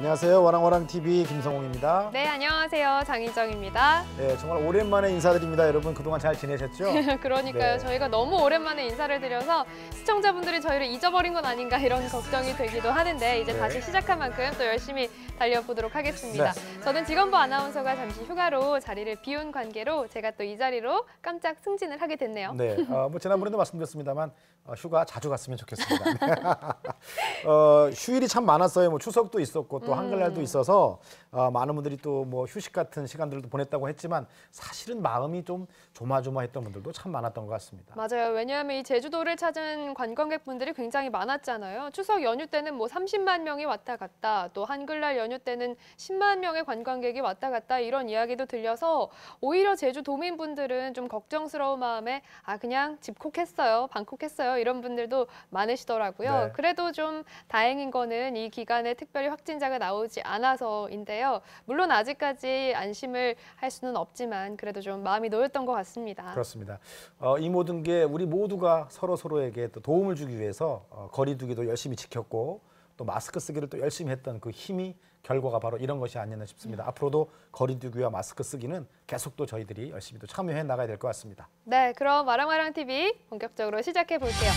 안녕하세요. 와랑와랑 TV 김성홍입니다. 네, 안녕하세요. 장희정입니다. 네, 정말 오랜만에 인사드립니다. 여러분 그동안 잘 지내셨죠? 그러니까요. 네. 저희가 너무 오랜만에 인사를 드려서 시청자분들이 저희를 잊어버린 건 아닌가 이런 걱정이 되기도 하는데 이제 네. 다시 시작한 만큼 또 열심히 달려보도록 하겠습니다. 네. 저는 지건보 아나운서가 잠시 휴가로 자리를 비운 관계로 제가 또 이 자리로 깜짝 승진을 하게 됐네요. 네, 어, 뭐 지난번에도 말씀드렸습니다만 어, 휴가 자주 갔으면 좋겠습니다. 어, 휴일이 참 많았어요. 뭐 추석도 있었고 또 한글날도 있어서 어, 많은 분들이 또 뭐 휴식 같은 시간들도 보냈다고 했지만 사실은 마음이 좀 조마조마했던 분들도 참 많았던 것 같습니다. 맞아요. 왜냐하면 이 제주도를 찾은 관광객분들이 굉장히 많았잖아요. 추석 연휴 때는 뭐 30만 명이 왔다 갔다, 또 한글날 연휴 때는 10만 명의 관광객이 왔다 갔다 이런 이야기도 들려서 오히려 제주 도민분들은 좀 걱정스러운 마음에 아 그냥 집콕했어요, 방콕했어요 이런 분들도 많으시더라고요. 네. 그래도 좀 다행인 거는 이 기간에 특별히 확진자가 나오지 않아서인데요. 물론 아직까지 안심을 할 수는 없지만 그래도 좀 마음이 놓였던 것 같습니다. 그렇습니다. 어, 이 모든 게 우리 모두가 서로 서로에게 또 도움을 주기 위해서 어, 거리두기도 열심히 지켰고 또 마스크 쓰기를 또 열심히 했던 그 힘이 결과가 바로 이런 것이 아니었나 싶습니다. 앞으로도 거리두기와 마스크 쓰기는 계속 또 저희들이 열심히 또 참여해 나가야 될 것 같습니다. 네, 그럼 와랑와랑 TV 본격적으로 시작해 볼게요.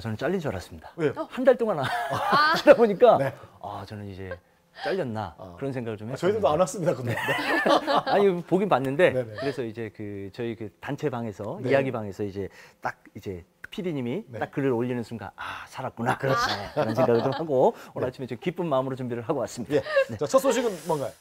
아 저는 잘린 줄 알았습니다. 왜요? 한 달 동안 하다 보니까 네. 아 저는 이제 잘렸나 그런 생각을 좀 했어요. 저희들도 안 왔습니다, 근데. 아니 보긴 봤는데 네네. 그래서 이제 그 저희 그 단체 방에서 네. 이야기 방에서 이제 딱 이제 PD님이 네. 딱 글을 올리는 순간 아 살았구나 그렇죠. 네, 그런 생각을 좀 하고 오늘 아침에 좀 기쁜 마음으로 준비를 하고 왔습니다. 예. 자, 첫 소식은 뭔가요?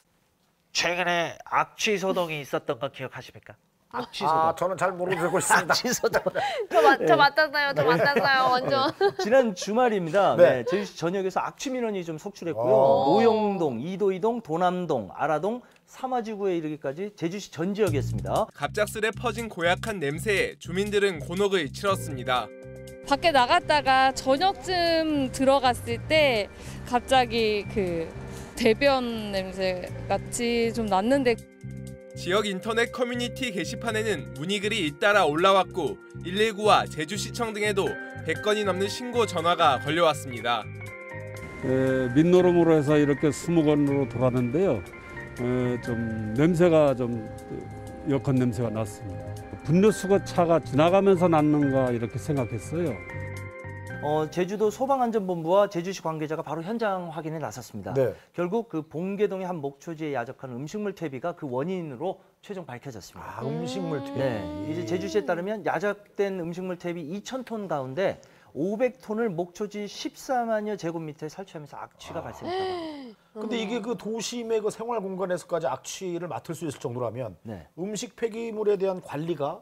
최근에 악취 소동이 있었던 거 기억하십니까? 악취 아, 소동. 저는 잘 모르고 있습니다. 악취 소동. 저, 맞, 저 맞았어요, 저 맞았어요, 완전. 지난 주말입니다. 네. 네. 제주시 전역에서 악취 민원이 좀 속출했고요. 오. 노형동, 이도이동, 도남동, 아라동, 삼화지구에 이르기까지 제주시 전 지역이었습니다. 갑작스레 퍼진 고약한 냄새에 주민들은 곤혹을 치렀습니다. 밖에 나갔다가 저녁쯤 들어갔을 때 갑자기 그 대변 냄새 같이 좀 났는데 지역 인터넷 커뮤니티 게시판에는 문의글이 잇따라 올라왔고 119와 제주시청 등에도 100건이 넘는 신고 전화가 걸려왔습니다. 에, 민노름으로 해서 이렇게 수목원으로 돌았는데요. 에, 좀 냄새가 좀 역한 냄새가 났습니다. 분뇨수거 차가 지나가면서 났는가 이렇게 생각했어요. 어, 제주도 소방안전본부와 제주시 관계자가 바로 현장 확인에 나섰습니다. 네. 결국 그 봉계동의 한 목초지에 야적한 음식물 퇴비가 그 원인으로 최종 밝혀졌습니다. 아, 음식물 퇴비. 네, 이제 제주시에 따르면 야적된 음식물 퇴비 2,000톤 가운데 500톤을 목초지 14만여 제곱미터에 살취하면서 악취가 발생했다고 합니다. 근데 이게 그 도심의 그 생활 공간에서까지 악취를 맡을 수 있을 정도라면 네. 음식 폐기물에 대한 관리가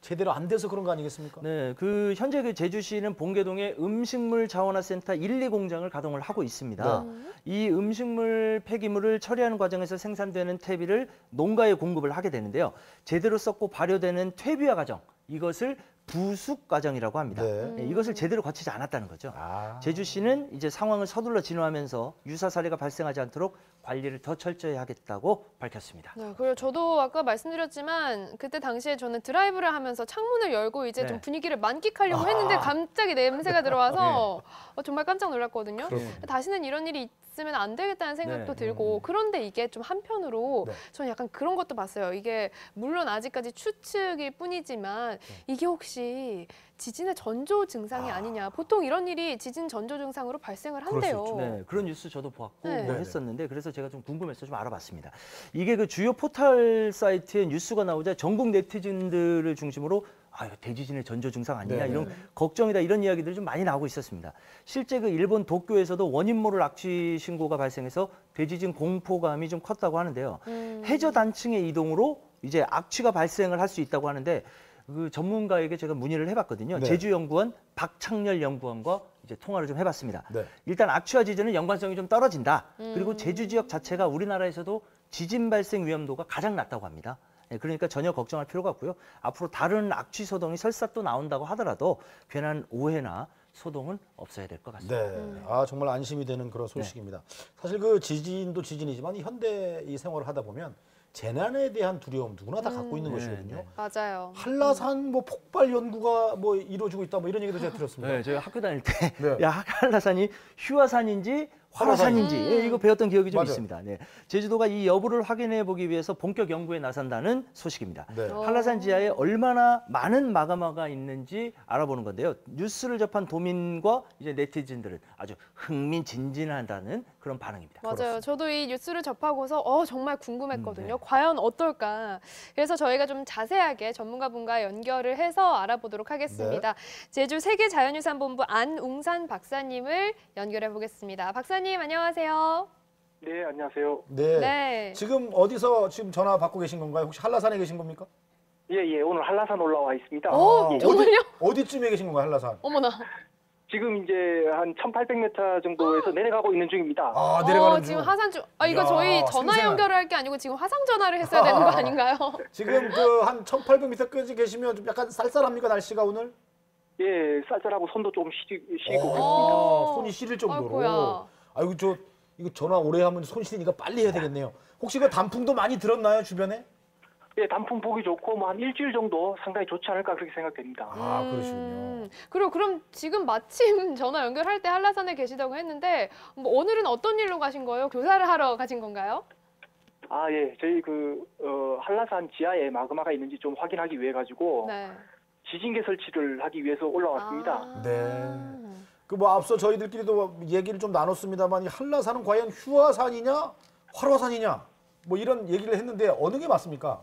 제대로 안 돼서 그런 거 아니겠습니까? 네, 그 현재 그 제주시는 봉계동에 음식물 자원화 센터 1, 2 공장을 가동을 하고 있습니다. 이 음식물 폐기물을 처리하는 과정에서 생산되는 퇴비를 농가에 공급을 하게 되는데요. 제대로 썩고 발효되는 퇴비화 과정 이것을 부숙 과정이라고 합니다. 네. 네, 이것을 제대로 거치지 않았다는 거죠. 아. 제주시는 이제 상황을 서둘러 진화하면서 유사 사례가 발생하지 않도록 관리를 더 철저히 하겠다고 밝혔습니다. 네, 그리고 저도 아까 말씀드렸지만 그때 당시에 저는 드라이브를 하면서 창문을 열고 이제 네. 좀 분위기를 만끽하려고 했는데 갑자기 냄새가 들어와서 네. 어, 정말 깜짝 놀랐거든요. 다시는 이런 일이 있으면 안 되겠다는 생각도 네. 들고 그런데 이게 좀 한편으로 네. 저는 약간 그런 것도 봤어요. 이게 물론 아직까지 추측일 뿐이지만 이게 혹시 지진의 전조 증상이 아. 니냐 보통 이런 일이 지진 전조 증상으로 발생을 한대요. 네, 그런 뉴스 저도 보았고 네. 뭐. 했었는데 그래서 제가 좀 궁금해서 좀 알아봤습니다. 이게 그 주요 포털 사이트에 뉴스가 나오자 전국 네티즌들을 중심으로 아, 이거 대지진의 전조 증상 아니냐 네네. 이런 걱정이다 이런 이야기들이 좀 많이 나오고 있었습니다. 실제 그 일본 도쿄에서도 원인 모를 악취 신고가 발생해서 대지진 공포감이 좀 컸다고 하는데요. 음. 해저 단층의 이동으로 이제 악취가 발생을 할 수 있다고 하는데 그 전문가에게 제가 문의를 해봤거든요. 네. 제주연구원 박창렬 연구원과 이제 통화를 좀 해봤습니다. 네. 일단 악취와 지진은 연관성이 좀 떨어진다. 그리고 제주 지역 자체가 우리나라에서도 지진 발생 위험도가 가장 낮다고 합니다. 예, 그러니까 전혀 걱정할 필요가 없고요. 앞으로 다른 악취 소동이 설사 또 나온다고 하더라도 괜한 오해나 소동은 없어야 될 것 같습니다. 네, 아 정말 안심이 되는 그런 소식입니다. 사실 그 지진도 지진이지만 이 현대 이 생활을 하다 보면 재난에 대한 두려움 누구나 다 갖고 있는 음. 것이거든요. 네, 맞아요. 한라산 뭐 폭발 연구가 뭐 이루어지고 있다 뭐 이런 얘기도 제가 들었습니다. 네, 저희 학교 다닐 때 네. 야, 한라산이 휴화산인지 화라산인지 음. 예, 이거 배웠던 기억이 좀 맞아요. 있습니다. 네. 제주도가 이 여부를 확인해 보기 위해서 본격 연구에 나선다는 소식입니다. 네. 어. 한라산 지하에 얼마나 많은 마그마가 있는지 알아보는 건데요. 뉴스를 접한 도민과 이제 네티즌들은 아주 흥미진진하다는 그런 반응입니다. 맞아요. 저도 이 뉴스를 접하고서 어, 정말 궁금했거든요. 과연 어떨까? 그래서 저희가 좀 자세하게 전문가분과 연결을 해서 알아보도록 하겠습니다. 제주 세계자연유산본부 안웅산 박사님을 연결해 보겠습니다. 박사님 안녕하세요. 네, 안녕하세요. 네. 네. 지금 어디서 지금 전화 받고 계신 건가요? 혹시 한라산에 계신 겁니까? 예, 예, 오늘 한라산 올라와 있습니다. 오, 예. 정말요? 어디쯤에 계신 건가요, 한라산? 어머나. 지금 이제 한 1,800m 정도에서 내려가고 있는 중입니다. 아, 내려가는 어, 중. 지금 화산 중. 아 이거 이야, 저희 전화 생생한. 연결을 할 게 아니고 지금 화상 전화를 했어야 되는 거 아닌가요? 지금 그 한 1,800m까지 계시면 좀 약간 쌀쌀합니까 날씨가 오늘? 예, 쌀쌀하고 손도 좀 쉬, 쉬고 어, 그렇습니다. 어. 손이 시릴 정도로. 아이고야. 아이고 저 이거 전화 오래 하면 손 시리니까 빨리 해야 되겠네요. 혹시 그 단풍도 많이 들었나요 주변에? 예, 단풍 보기 좋고 뭐 한 일주일 정도 상당히 좋지 않을까 그렇게 생각됩니다. 아 음, 그러시군요. 그리고 그럼 지금 마침 전화 연결할 때 한라산에 계시다고 했는데 뭐 오늘은 어떤 일로 가신 거예요? 교사를 하러 가신 건가요? 아, 예, 저희 그 어, 한라산 지하에 마그마가 있는지 좀 확인하기 위해 가지고 네. 지진계 설치를 하기 위해서 올라왔습니다. 아. 네. 그 뭐 앞서 저희들끼리도 얘기를 좀 나눴습니다만 이 한라산은 과연 휴화산이냐 활화산이냐 뭐 이런 얘기를 했는데 어느 게 맞습니까?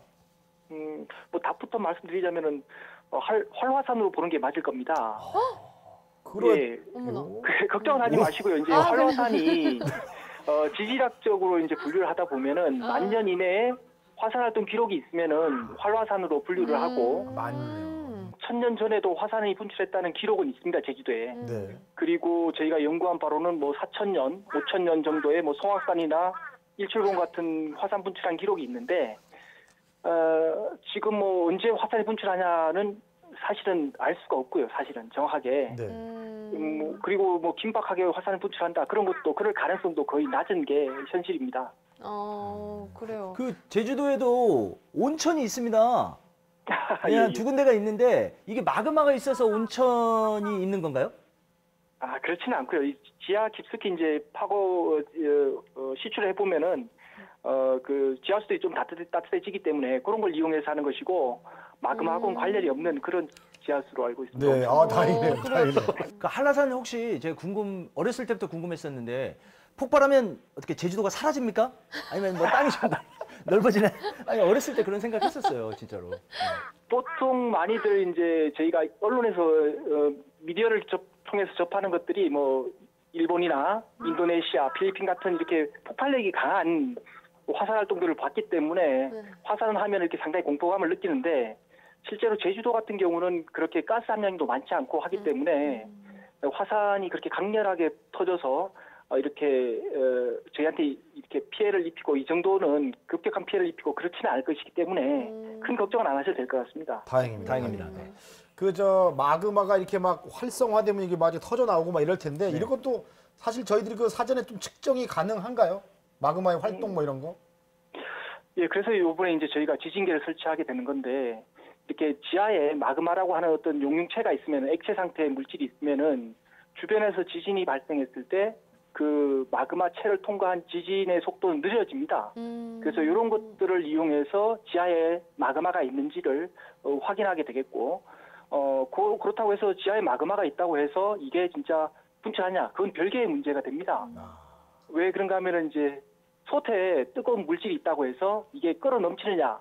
음, 뭐 답부터 말씀드리자면은 어, 활, 활화산으로 보는 게 맞을 겁니다. 그런 예, 어머나. 걱정은 하지 마시고요. 이제 아, 활화산이 어, 지질학적으로 이제 분류를 하다 보면은 아. 만년 이내에 화산 활동 기록이 있으면은 활화산으로 분류를 하고 많네요. 음. 천년 전에도 화산이 분출했다는 기록은 있습니다 제주도에. 음. 네. 그리고 저희가 연구한 바로는 뭐 4천 년, 5천 년 정도의 뭐 송악산이나 일출봉 같은 화산 분출한 기록이 있는데 어, 지금 뭐 언제 화산이 분출하냐는 사실은 알 수가 없고요. 사실은 정확하게. 네. 음. 음, 뭐, 그리고 뭐 긴박하게 화산을 분출한다 그런 것도 그럴 가능성도 거의 낮은 게 현실입니다. 어, 그래요. 그 제주도에도 온천이 있습니다. 네, 예, 한 예. 두 군데가 있는데 이게 마그마가 있어서 온천이 있는 건가요? 아 그렇지는 않고요. 이 지하 깊숙이 이제 파고 어, 어, 시출해 보면은 어 그 지하 수들이 좀 따뜻해, 따뜻해지기 때문에 그런 걸 이용해서 하는 것이고 마그마하고는 음. 관련이 없는 그런 지하수로 알고 있습니다. 네. 아 다행이네요. 다행이네요. 그 한라산 혹시 제가 궁금 어렸을 때부터 궁금했었는데 폭발하면 어떻게 제주도가 사라집니까? 아니면 뭐 땅이 좀 넓어지나? 아니 어렸을 때 그런 생각했었어요, 진짜로. 네. 보통 많이들 이제 저희가 언론에서 어, 미디어를 접, 통해서 접하는 것들이 뭐 일본이나 인도네시아, 필리핀 같은 이렇게 폭발력이 강한 화산 활동들을 봤기 때문에 네. 화산을 하면 이렇게 상당히 공포감을 느끼는데 실제로 제주도 같은 경우는 그렇게 가스 함량도 많지 않고 하기 때문에 화산이 그렇게 강렬하게 터져서 어, 이렇게 어, 저희한테 이렇게 피해를 입히고 이 정도는 급격한 피해를 입히고 그렇지는 않을 것이기 때문에 음. 큰 걱정은 안 하셔도 될 것 같습니다. 다행입니다. 다행입니다. 네. 그저 마그마가 이렇게 막 활성화되면 이게 막 터져 나오고 막 이럴 텐데 이런 것도 사실 저희들이 그 사전에 좀 측정이 가능한가요? 마그마의 활동 뭐 이런 거? 예, 그래서 이번에 이제 저희가 지진계를 설치하게 되는 건데 이렇게 지하에 마그마라고 하는 어떤 용융체가 있으면 액체 상태의 물질이 있으면은 주변에서 지진이 발생했을 때 그 마그마 체를 통과한 지진의 속도는 느려집니다. 음. 그래서 이런 것들을 이용해서 지하에 마그마가 있는지를 어, 확인하게 되겠고, 어, 고- 그렇다고 해서 지하에 마그마가 있다고 해서 이게 진짜 분출하냐? 그건 별개의 문제가 됩니다. 왜 그런가 하면은 이제 솥에 뜨거운 물질이 있다고 해서 이게 끓어 넘치느냐?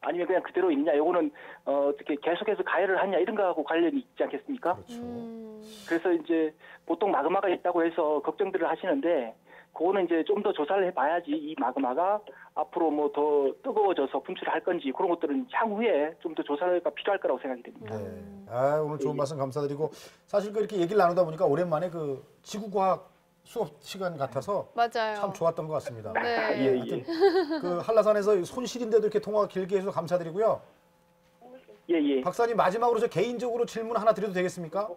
아니면 그냥 그대로 있느냐? 요거는 어, 어떻게 계속해서 가열을 하냐? 이런 거하고 관련이 있지 않겠습니까? 그렇죠. 음. 그래서 이제 보통 마그마가 있다고 해서 걱정들을 하시는데 그거는 이제 좀 더 조사를 해봐야지 이 마그마가 앞으로 뭐 더 뜨거워져서 분출을 할 건지 그런 것들은 향후에 좀 더 조사가 필요할 거라고 생각이 됩니다. 네. 아, 오늘 좋은 말씀 감사드리고 사실 그 이렇게 얘기를 나누다 보니까 오랜만에 그 지구과학 수업 시간 같아서 맞아요. 참 좋았던 것 같습니다. 네. 예, 예. 그 한라산에서 손실인데도 이렇게 통화 길게 해주셔서 감사드리고요. 예, 예. 박사님 마지막으로 저 개인적으로 질문 하나 드려도 되겠습니까?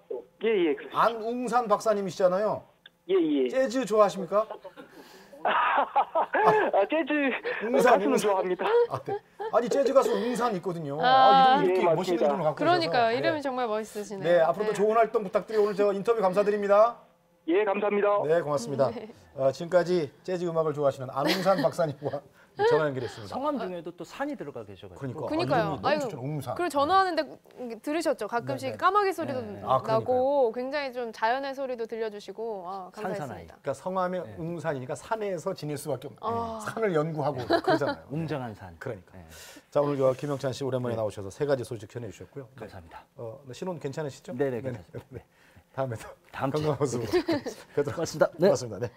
예, 예. 안웅산 박사님이시잖아요. 예, 예. 재즈 좋아하십니까? 아, 재즈 웅산, 가수는 웅산. 좋아합니다. 아, 네. 아니 재즈 가수 웅산 있거든요. 아. 아, 이름 이렇게 예, 멋있는 맞습니다. 이름을 갖고 그러니까요. 계셔서. 이름이 네. 정말 멋있으시네요. 네, 앞으로도 좋은 활동 부탁드리고 오늘 저 인터뷰 감사드립니다. 예, 감사합니다. 네, 고맙습니다. 어, 지금까지 재즈 음악을 좋아하시는 안웅산 박사님과 전화 연결했습니다. 성함 중에도 또 산이 들어가 계셔가지고 그러니까 그러니까요. 아, 이름이 너무 아이고, 좋죠, 웅산. 그리고 전화하는데 들으셨죠? 가끔씩 네, 네. 까마귀 소리도 네. 아, 그러니까요. 나고 굉장히 좀 자연의 소리도 들려주시고 아. 감사했습니다. 그러니까 성함이 네. 웅산이니까 산에서 지낼 수밖에 없는 아. 산을 연구하고 그러잖아요. 웅장한 산. 그러니까. 네, 자 오늘 저 김영찬 씨 오랜만에 나오셔서 세 가지 소식 전해주셨고요. 네. 감사합니다. 어, 네, 신혼 괜찮으시죠? 네네, 괜찮습니다. 네. 다음에 또 다음 건강한 모습으로 뵙도록 고맙습니다. 네. 고맙습니다. 네.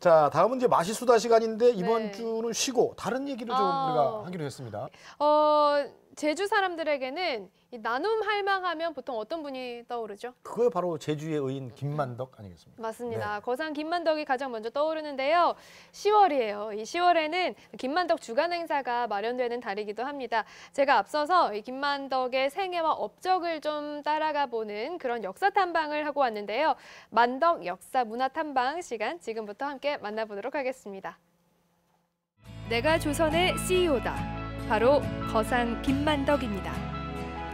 자 다음은 이제 마시수다 시간인데 이번 네. 주는 쉬고 다른 얘기를 좀 아. 우리가 하기로 했습니다. 어, 제주 사람들에게는 이 나눔 할망하면 보통 어떤 분이 떠오르죠? 그거 바로 제주의 의인 김만덕 아니겠습니까? 맞습니다. 네. 거산 김만덕이 가장 먼저 떠오르는데요. 10월이에요. 이 10월에는 김만덕 주간 행사가 마련되는 달이기도 합니다. 제가 앞서서 이 김만덕의 생애와 업적을 좀 따라가 보는 그런 역사 탐방을 하고 왔는데요. 만덕 역사 문화 탐방 시간 지금부터 함께 만나보도록 하겠습니다. 내가 조선의 CEO다. 바로 거상 김만덕입니다.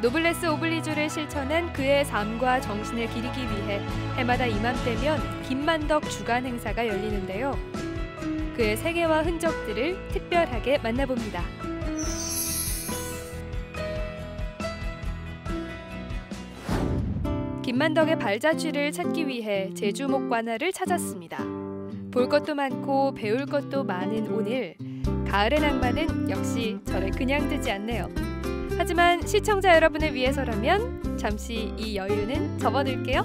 노블레스 오블리주를 실천한 그의 삶과 정신을 기리기 위해 해마다 이맘때면 김만덕 주간 행사가 열리는데요. 그의 세계와 흔적들을 특별하게 만나봅니다. 김만덕의 발자취를 찾기 위해 제주 목 관할을 찾았습니다. 볼 것도 많고 배울 것도 많은 오늘 가을의 낭만은 역시 저를 그냥 뜨지 않네요. 하지만 시청자 여러분을 위해서라면 잠시 이 여유는 접어둘게요.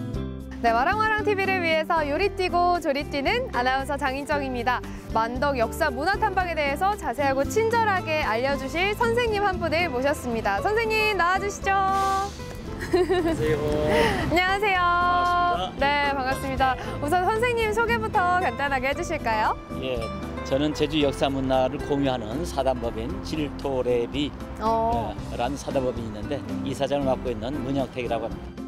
네, 와랑와랑 TV를 위해서 요리 뛰고 조리 뛰는 아나운서 장인정입니다. 만덕 역사 문화 탐방에 대해서 자세하고 친절하게 알려주실 선생님 한 분을 모셨습니다. 선생님 나와주시죠. 안녕하세요. 안녕하세요. 반갑습니다. 네, 반갑습니다. 우선 선생님 소개부터 간단하게 해주실까요? 예, 저는 제주 역사 문화를 공유하는 사단법인 질토레비라는 어, 사단법인이 있는데 이사장을 맡고 있는 문영택이라고 합니다.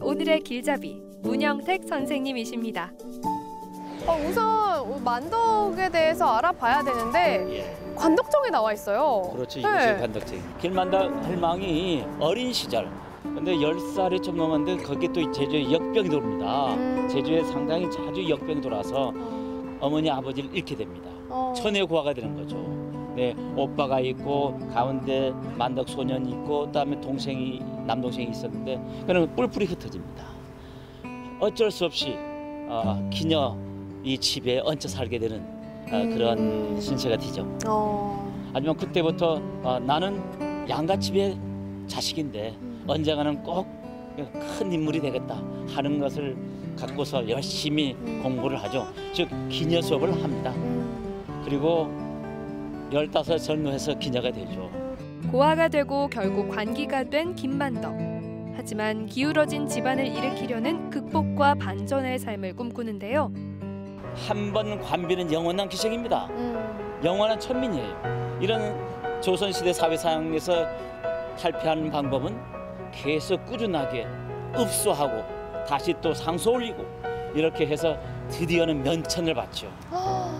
오늘의 길잡이 문영택 선생님이십니다. 어, 우선 만덕에 대해서 알아봐야 되는데 예, 관덕정에 나와 있어요. 그렇죠. 네. 이것이 관덕지. 길만덕 할망이 어린 시절, 근데 열 살이 좀 넘었는데 거기 또 제주에 역병이 돌입니다. 음. 제주에 상당히 자주 역병이 돌아서 어머니 아버지를 잃게 됩니다. 어. 천의 고아가 되는 거죠. 네, 오빠가 있고 가운데 만덕 소년이 있고 그다음에 동생이 남동생이 있었는데 그는 뿔뿔이 흩어집니다. 어쩔 수 없이 어, 기녀 이 집에 얹혀 살게 되는 어, 그런 음. 신세가 되죠. 어. 하지만 그때부터 어, 나는 양가집의 자식인데 음. 언젠가는 꼭 큰 인물이 되겠다 하는 것을 갖고서 열심히 음. 공부를 하죠. 즉 기녀 수업을 합니다. 음. 그리고 열다섯 전후해서 기녀가 되죠. 고아가 되고 결국 관기가 된 김만덕. 하지만 기울어진 집안을 일으키려는 극복과 반전의 삶을 꿈꾸는데요. 한 번 관비는 영원한 기생입니다. 음. 영원한 천민이에요. 이런 조선시대 사회상에서 탈피하는 방법은 계속 꾸준하게 읍수하고 다시 또 상소 올리고 이렇게 해서 드디어는 면천을 받죠.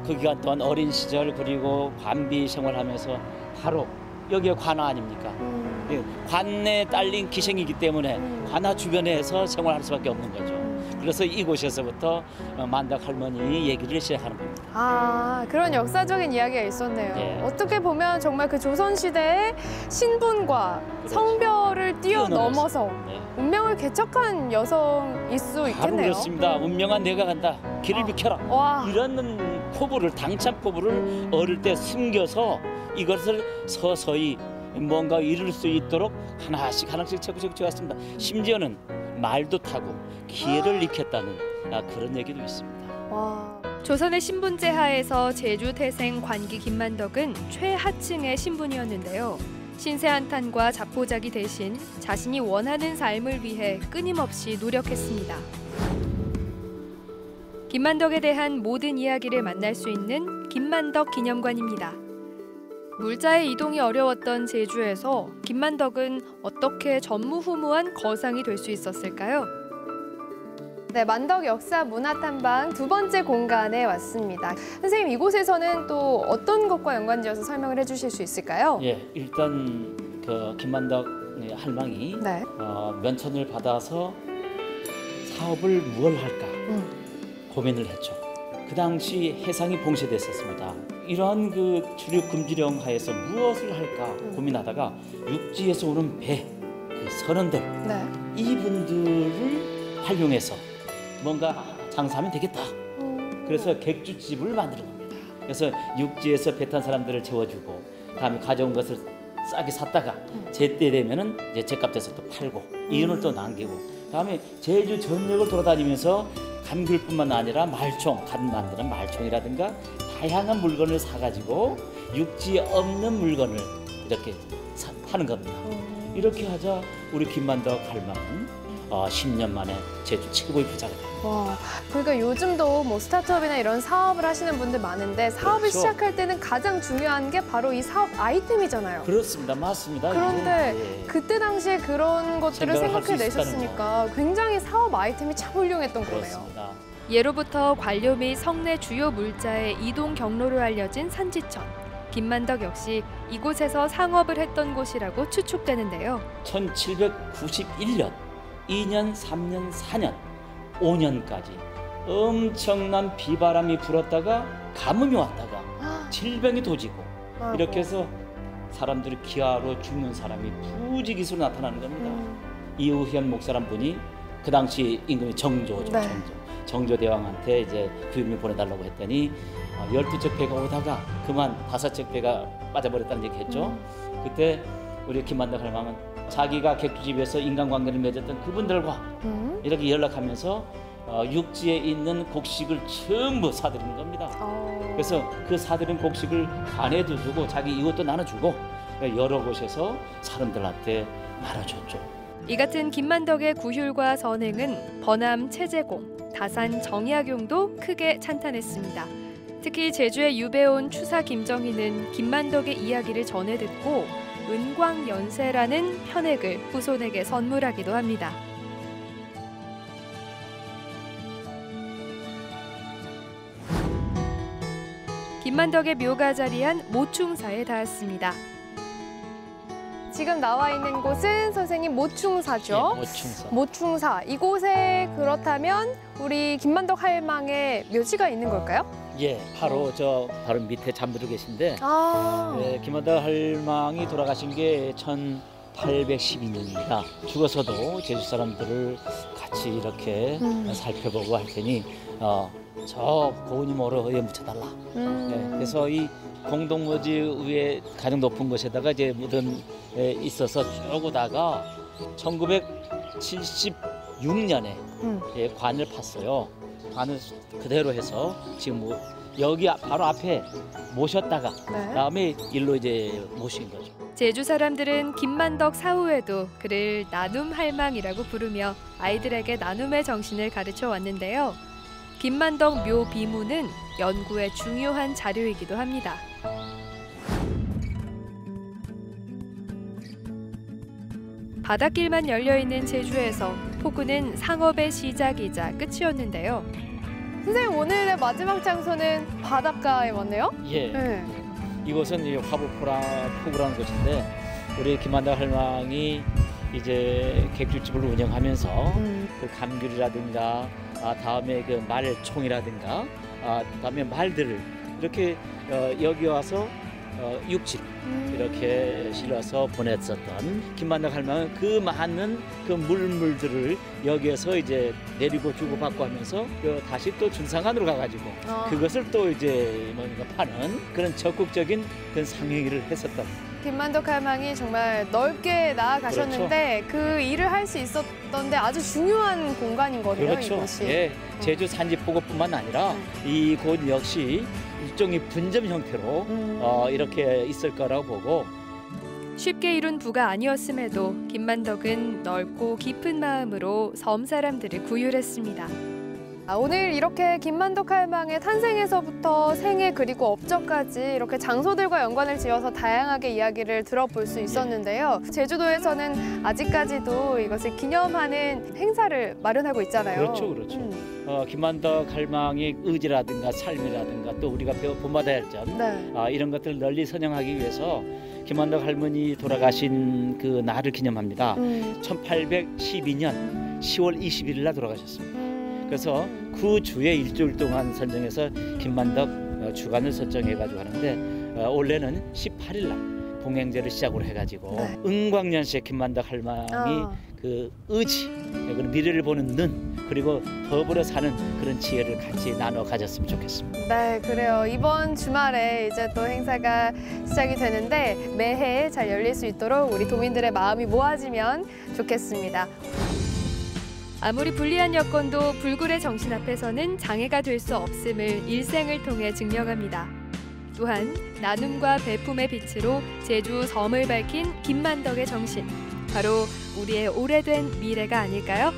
그 기간 동안 어린 시절 그리고 관비 생활하면서 바로 여기가 관아 아닙니까? 음. 예, 관내에 딸린 기생이기 때문에 음. 관아 주변에서 생활할 수밖에 없는 거죠. 그래서 이곳에서부터 어, 만덕 할머니 얘기를 시작하는 겁니다. 아, 그런 역사적인 이야기가 있었네요. 네. 어떻게 보면 정말 그 조선시대의 신분과 그렇죠. 성별을 뛰어넘어서 네. 운명을 개척한 여성일 수 있겠네요. 그렇습니다. 운명한 내가 간다. 길을 아. 비켜라. 와, 이런 포부를 당찬 포부를 어릴 때 숨겨서 이것을 서서히 뭔가 이룰 수 있도록 하나씩 하나씩 채고채고 채웠습니다. 심지어는 말도 타고 기회를 익혔다는 아, 그런 얘기도 있습니다. 와. 조선의 신분제 하에서 제주 태생 관기 김만덕은 최하층의 신분이었는데요. 신세한탄과 자포자기 대신 자신이 원하는 삶을 위해 끊임없이 노력했습니다. 김만덕에 대한 모든 이야기를 만날 수 있는 김만덕 기념관입니다. 물자의 이동이 어려웠던 제주에서 김만덕은 어떻게 전무후무한 거상이 될 수 있었을까요? 네, 만덕 역사 문화 탐방 두 번째 공간에 왔습니다. 선생님 이곳에서는 또 어떤 것과 연관지어서 설명을 해주실 수 있을까요? 예, 일단 그 김만덕 할망이 네. 어, 면천을 받아서 사업을 무엇 할까 음. 고민을 했죠. 그 당시 해상이 봉쇄됐었습니다. 이러한 그 출입 금지령 하에서 무엇을 할까 음. 고민하다가 육지에서 오는 배, 그 선원들 네. 이분들을 활용해서 뭔가 장사하면 되겠다. 음. 그래서 객주집을 만드는 겁니다. 그래서 육지에서 배 탄 사람들을 재워주고 다음에 가져온 것을 싸게 샀다가 제때 되면은 이제 제값 돼서 또 팔고 이윤을 또 남기고 다음에 제주 전역을 돌아다니면서 감귤뿐만 아니라 말총, 간 만드는 말총이라든가 다양한 물건을 사가지고 육지에 없는 물건을 이렇게 사, 파는 겁니다. 이렇게 하자 우리 김만덕 할망은 어, 10년 만에 제주 최고의 부자가 됩니다. 와, 그러니까 요즘도 뭐 스타트업이나 이런 사업을 하시는 분들 많은데 사업을 그렇죠. 시작할 때는 가장 중요한 게 바로 이 사업 아이템이잖아요. 그렇습니다, 맞습니다. 그런데 예, 예. 그때 당시에 그런 것들을 생각해 내셨으니까 굉장히 사업 아이템이 참 훌륭했던 거네요. 그렇습니다. 예로부터 관료 및 성내 주요 물자의 이동 경로로 알려진 산지천. 김만덕 역시 이곳에서 상업을 했던 곳이라고 추측되는데요. 1791년, 2년, 3년, 4년, 5년까지 엄청난 비바람이 불었다가 가뭄이 왔다가 질병이 도지고 아이고. 이렇게 해서 사람들이 기아로 죽는 사람이 부지기수로 나타나는 겁니다. 음. 이우현 목사란 분이 그 당시 임금이 정조죠, 네. 정조. 정조 대왕한테 이제 부임을 보내달라고 했더니 어, 12척 배가 오다가 그만 다섯 척 배가 빠져버렸다는 얘기 했죠. 그때 우리 김만덕 할망은 자기가 객주집에서 인간관계를 맺었던 그분들과 음. 이렇게 연락하면서 어, 육지에 있는 곡식을 전부 사들이는 겁니다. 어. 그래서 그 사들인 곡식을 간에도 주고 자기 이것도 나눠주고 여러 곳에서 사람들한테 나눠줬죠. 이 같은 김만덕의 구휼과 선행은 번암 채제공, 다산 정약용도 크게 찬탄했습니다. 특히 제주에 유배온 추사 김정희는 김만덕의 이야기를 전해 듣고 은광연세라는 편액을 후손에게 선물하기도 합니다. 김만덕의 묘가 자리한 모충사에 닿았습니다. 지금 나와 있는 곳은 선생님 모충사죠. 예, 모충사. 모충사 이곳에 그렇다면 우리 김만덕 할망의 묘지가 있는 걸까요? 예, 바로 저 바로 밑에 잠들어 계신데 아, 예, 김원덕 할망이 돌아가신 게 1812년입니다. 죽어서도 제주 사람들을 같이 이렇게 음. 살펴보고 할 테니 어, 저 고운이 모로 의에 묻혀달라. 음. 예, 그래서 이 공동묘지 위에 가장 높은 곳에다가 이제 무덤 에 있어서 쭉 오다가 1976년에 음. 예, 관을 팠어요. 관을 그대로 해서 지금 뭐 여기 아- 바로 앞에 모셨다가 네. 그다음에 일로 이제 모신 거죠. 제주 사람들은 김만덕 사후에도 그를 나눔 할망이라고 부르며 아이들에게 나눔의 정신을 가르쳐 왔는데요. 김만덕 묘 비무는 연구의 중요한 자료이기도 합니다. 바닷길만 열려 있는 제주에서 포구는 상업의 시작이자 끝이었는데요. 선생님 오늘의 마지막 장소는 바닷가에 왔네요. 예, 네. 이곳은 이 화보포라 포구라는 곳인데 우리 김한덕 할망이 이제 객주집을 운영하면서 음. 그 감귤이라든가 아, 다음에 그 말총이라든가 아, 다음에 말들을 이렇게 어, 여기 와서 어, 육지로 음. 이렇게 실어서 보냈었던 김만덕 할망은 그 많은 그 물물들을 여기에서 이제 내리고 주고 받고 하면서 그 다시 또 중상안으로 가가지고 아. 그것을 또 이제 뭔가 파는 그런 적극적인 그런 상행위를 했었던 김만덕 할망이 정말 넓게 나아가셨는데 그 일을 할 수 있었던데 아주 중요한 공간인 거네요 그렇죠. 이곳이. 예, 제주 산지 포구뿐만 아니라 이곳 역시 일종의 분점 형태로 음. 어, 이렇게 있을 거라고 보고 쉽게 이룬 부가 아니었음에도 김만덕은 넓고 깊은 마음으로 섬 사람들을 구휼했습니다. 아, 오늘 이렇게 김만덕 할망의 탄생에서부터 생애 그리고 업적까지 이렇게 장소들과 연관을 지어서 다양하게 이야기를 들어볼 수 있었는데요. 제주도에서는 아직까지도 이것을 기념하는 행사를 마련하고 있잖아요. 그렇죠, 그렇죠. 음, 어, 김만덕 할망의 의지라든가 삶이라든가 또 우리가 배워 본받아야 할 점, 네. 아, 이런 것들을 널리 선양하기 위해서 김만덕 할머니 돌아가신 그 날을 기념합니다. 음, 1812년 10월 21일 날 돌아가셨습니다. 음. 그래서 그 주에 일주일 동안 선정해서 김만덕 어, 주간을 선정해가지고 하는데 어, 올해는 18일 날 봉행제를 시작으로 해가지고 네. 은광연시의 김만덕 할망이 아. 그 의지, 그리고 미래를 보는 눈, 그리고 더불어 사는 그런 지혜를 같이 나눠 가졌으면 좋겠습니다. 네, 그래요. 이번 주말에 이제 또 행사가 시작이 되는데 매해 잘 열릴 수 있도록 우리 도민들의 마음이 모아지면 좋겠습니다. 아무리 불리한 여건도 불굴의 정신 앞에서는 장애가 될 수 없음을 일생을 통해 증명합니다. 또한 나눔과 배품의 빛으로 제주 섬을 밝힌 김만덕의 정신. 바로 우리의 오래된 미래가 아닐까요?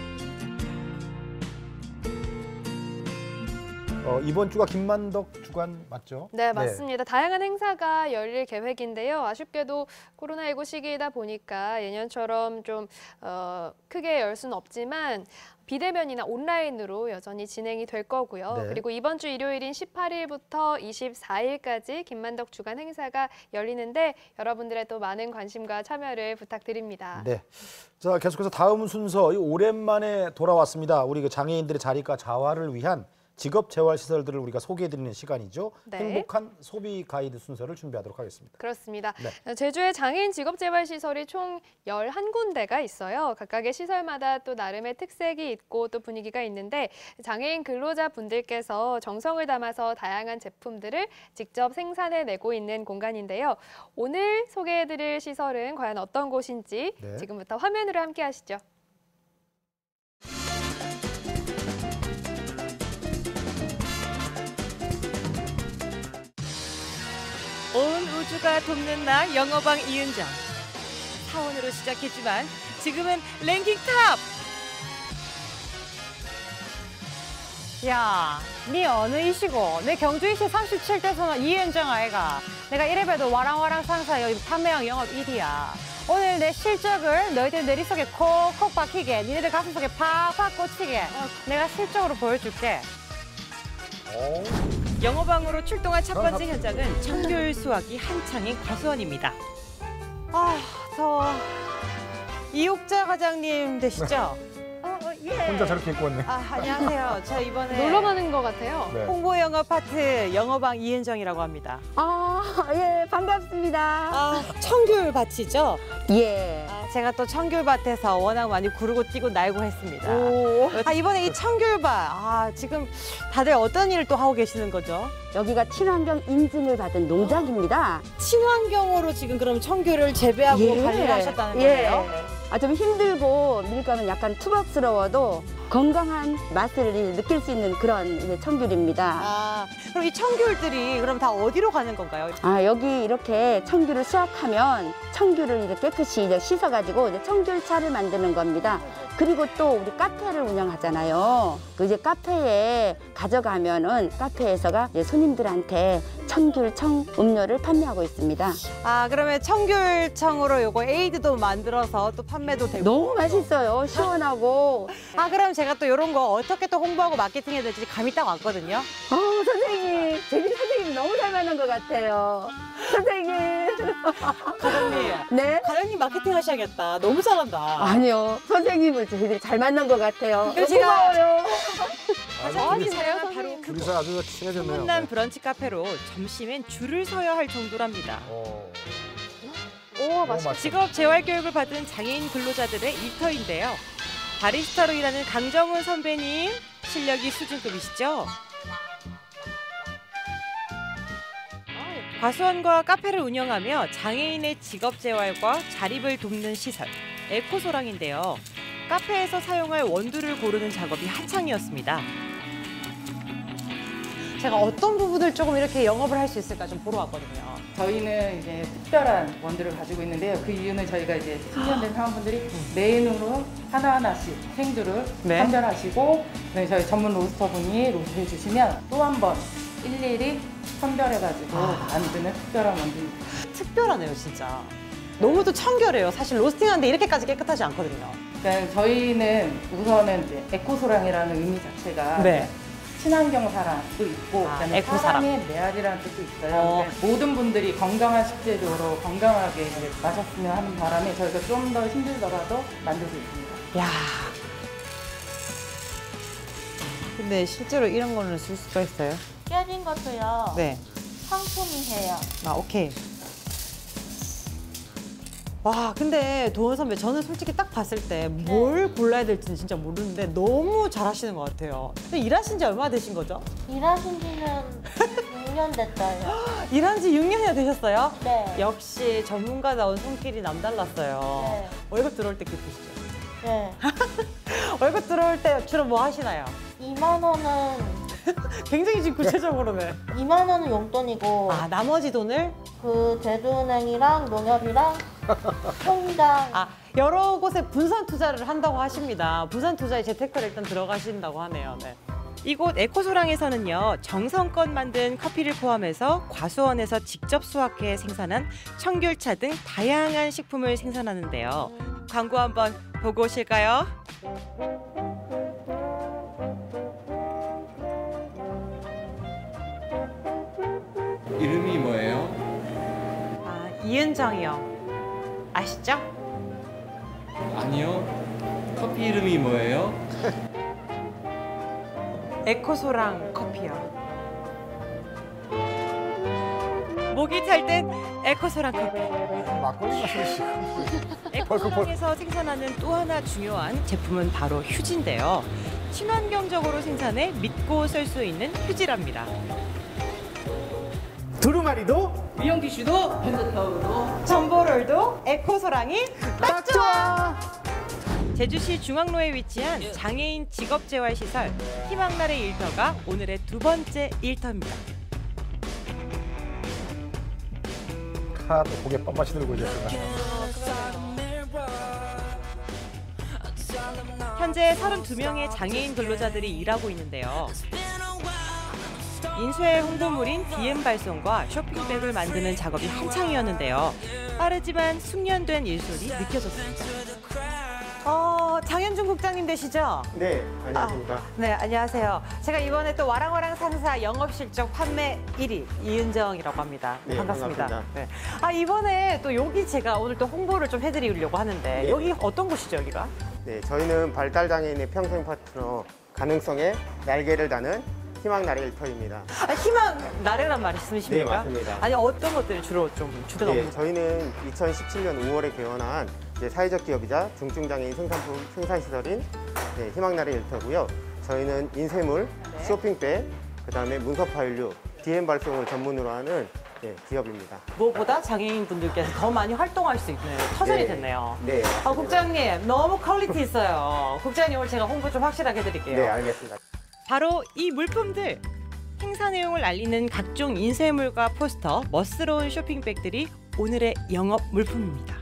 어, 이번 주가 김만덕 주간 맞죠? 네, 맞습니다. 다양한 행사가 열릴 계획인데요. 아쉽게도 코로나19 시기이다 보니까 예년처럼 좀 어, 크게 열 수는 없지만 비대면이나 온라인으로 여전히 진행이 될 거고요. 네. 그리고 이번 주 일요일인 18일부터 24일까지 김만덕 주간 행사가 열리는데 여러분들의 또 많은 관심과 참여를 부탁드립니다. 네. 자, 계속해서 다음 순서 이 오랜만에 돌아왔습니다. 우리 그 장애인들의 자립과 자활을 위한 직업 재활 시설들을 우리가 소개해 드리는 시간이죠. 네. 행복한 소비 가이드 순서를 준비하도록 하겠습니다. 그렇습니다. 네. 제주에 장애인 직업 재활 시설이 총 11군데가 있어요. 각각의 시설마다 또 나름의 특색이 있고 또 분위기가 있는데 장애인 근로자 분들께서 정성을 담아서 다양한 제품들을 직접 생산해 내고 있는 공간인데요. 오늘 소개해드릴 시설은 과연 어떤 곳인지 네. 지금부터 화면으로 함께 하시죠. 온 우주가 돕는 나 영업왕 이은정. 사원으로 시작했지만 지금은 랭킹 top. 야, 니 어느 이시고? 내 경주이시 37대 선호 이은정 아이가. 내가 이래봬도 와랑와랑 상사 여기 판매왕 영업 1위야. 오늘 내 실적을 너희들 내리 속에 콕콕 박히게, 니네들 가슴 속에 팍팍 꽂히게. 내가 실적으로 보여줄게. 영어방으로 출동한 첫 번째 현장은 청귤 수확이 한창인 과수원입니다. 아, 더워. 이옥자 과장님 되시죠? 예. 혼자 저렇게 입고 왔네. 아, 안녕하세요. 저 이번에 놀러 가는 것 같아요. 네. 홍보 영어 파트 영어방 이은정이라고 합니다. 아, 예, 반갑습니다. 아, 청귤 밭이죠? 예. 아, 제가 또 청귤밭에서 워낙 많이 구르고 뛰고 날고 했습니다. 오. 아, 이번에 이 청귤밭, 아, 지금 다들 어떤 일을 또 하고 계시는 거죠? 여기가 친환경 인증을 받은 농장입니다. 친환경으로 지금 그럼 청귤을 재배하고 예. 관리를 하셨다는 예. 거예요? 아, 좀 힘들고 밀가는 약간 투박스러워도 건강한 맛을 느낄 수 있는 그런 이제 청귤입니다. 아, 그럼 이 청귤들이 그럼 다 어디로 가는 건가요? 아, 여기 이렇게 청귤을 수확하면 청귤을 이제 깨끗이 이제 씻어가지고 이제 청귤차를 만드는 겁니다. 그리고 또 우리 카페를 운영하잖아요. 그 이제 카페에 가져가면은 카페에서가 이제 손님들한테 청귤청 음료를 판매하고 있습니다. 아, 그러면 청귤청으로 요거 에이드도 만들어서 또 판매 도 되고. 너무 맛있어요. 시원하고. 아, 그럼 제가 또 이런 거 어떻게 또 홍보하고 마케팅 해야 될지 감이 딱 왔거든요. 어, 선생님. 제비 선생님 너무 잘 맞는 것 같아요. 선생님. 과장님. 네? 과장님 마케팅 하셔야겠다. 너무 잘한다. 아니요. 선생님을 저희들이 잘 만난 것 같아요. 그럼 제가- 고마워요. 과장님이 제가 바로 그 둘이서 아주 친해졌네요. 소문난 브런치 카페로 점심엔 줄을 서야 할 정도랍니다. 어. 오, 맛있 직업 재활 교육을 받은 장애인 근로자들의 일터인데요. 바리스타로 일하는 강정훈 선배님 실력이 수준급이시죠? 과수원과 카페를 운영하며 장애인의 직업 재활과 자립을 돕는 시설 에코소랑인데요. 카페에서 사용할 원두를 고르는 작업이 한창이었습니다. 제가 어떤 부분을 조금 이렇게 영업을 할 수 있을까 좀 보러 왔거든요. 저희는 이제 특별한 원두를 가지고 있는데요. 그 이유는 저희가 이제 숙련된 사원분들이 메인으로 하나하나씩 생두를 네. 선별하시고 그다음에 저희 전문 로스터분이 로스트해 주시면 또 한 번 일일이 선별해가지고 만드는 특별한 원두입니다. 특별하네요, 진짜. 너무도 청결해요. 사실 로스팅하는데 이렇게까지 깨끗하지 않거든요. 그러니까 저희는 우선은 이제 에코소랑이라는 의미 자체가 네. 친환경 사랑도 있고 아, 그다음에 에코사랑. 사랑의 메아리라는 뜻도 있어요. 어. 모든 분들이 건강한 식재료로 건강하게 이제 마셨으면 하는 바람에 저희가 좀 더 힘들더라도 만들고 있습니다. 야. 근데 실제로 이런 거는 쓸 수가 있어요? 깨진 것도요. 네. 상품이에요. 아, 오케이. 와, 근데 도원 선배, 저는 솔직히 딱 봤을 때 뭘 골라야 될지는 진짜 모르는데 너무 잘하시는 것 같아요. 근데 일하신 지 얼마나 되신 거죠? 일하신 지는 6년 됐어요. 일한 지 6년이나 되셨어요? 네. 역시 전문가다운 손길이 남달랐어요. 네. 월급 들어올 때 기쁘시죠? 네. 월급 들어올 때 주로 뭐 하시나요? 2만 원은 굉장히 지금 구체적으로네. 2만 원은 용돈이고 아, 나머지 돈을? 그 제주은행이랑 농협이랑 통장 아, 여러 곳에 분산 투자를 한다고 하십니다. 분산 투자에 재테크를 일단 들어가신다고 하네요. 네. 이곳 에코소랑에서는요 정성껏 만든 커피를 포함해서 과수원에서 직접 수확해 생산한 청귤차 등 다양한 식품을 생산하는데요 광고 한번 보고 오실까요? 이름이 뭐예요? 아, 이은정이요. 아시죠? 아니요. 커피 이름이 뭐예요? 에코소랑 커피요. 목이 찰 땐 에코소랑 커피 막걸리. 에코소랑에서 생산하는 또 하나 중요한 제품은 바로 휴지인데요 친환경적으로 생산해 믿고 쓸 수 있는 휴지랍니다 두루마리도 미용 티슈도 핸드타올도 점보롤도 에코소랑이 딱 좋아. 제주시 중앙로에 위치한 장애인 직업재활시설 희망날의 일터가 오늘의 두 번째 일터입니다. 하나도 고개 빳빳이 들고 계시구나. 현재 32명의 장애인 근로자들이 일하고 있는데요. 인쇄 홍보물인 DM 발송과 쇼핑백을 만드는 작업이 한창이었는데요. 빠르지만 숙련된 일손이 느껴졌습니다. 어, 장현준 국장님 되시죠? 네, 안녕하십니까. 네, 안녕하세요. 제가 이번에 또 와랑와랑 상사 영업실적 판매 1위 이은정이라고 합니다. 네, 반갑습니다. 반갑습니다. 네. 아, 이번에 또 여기 제가 오늘 또 홍보를 좀 해드리려고 하는데 네. 여기 어떤 곳이죠, 여기가? 네, 저희는 발달 장애인의 평생 파트너 가능성에 날개를 다는 희망나래 일터입니다. 아, 희망 나래란 말씀이십니까? 네, 맞습니다. 아니, 어떤 것들을 주로 좀 주도가 네, 네, 저희는 2017년 5월에 개원한 사회적 기업이자 중증장애인 생산품 생산시설인 네, 희망나래 일터고요. 저희는 인쇄물, 네. 쇼핑백, 그다음에 문서 파일류, DM 발송을 전문으로 하는 네, 기업입니다. 무엇보다 장애인 분들께서 더 많이 활동할 수 있는 터전이 네. 됐네요. 네, 아, 국장님, 너무 quality 있어요. 국장님, 오늘 제가 홍보 좀 확실하게 해드릴게요. 네, 알겠습니다. 바로 이 물품들 행사 내용을 알리는 각종 인쇄물과 포스터, 멋스러운 쇼핑백들이 오늘의 영업 물품입니다.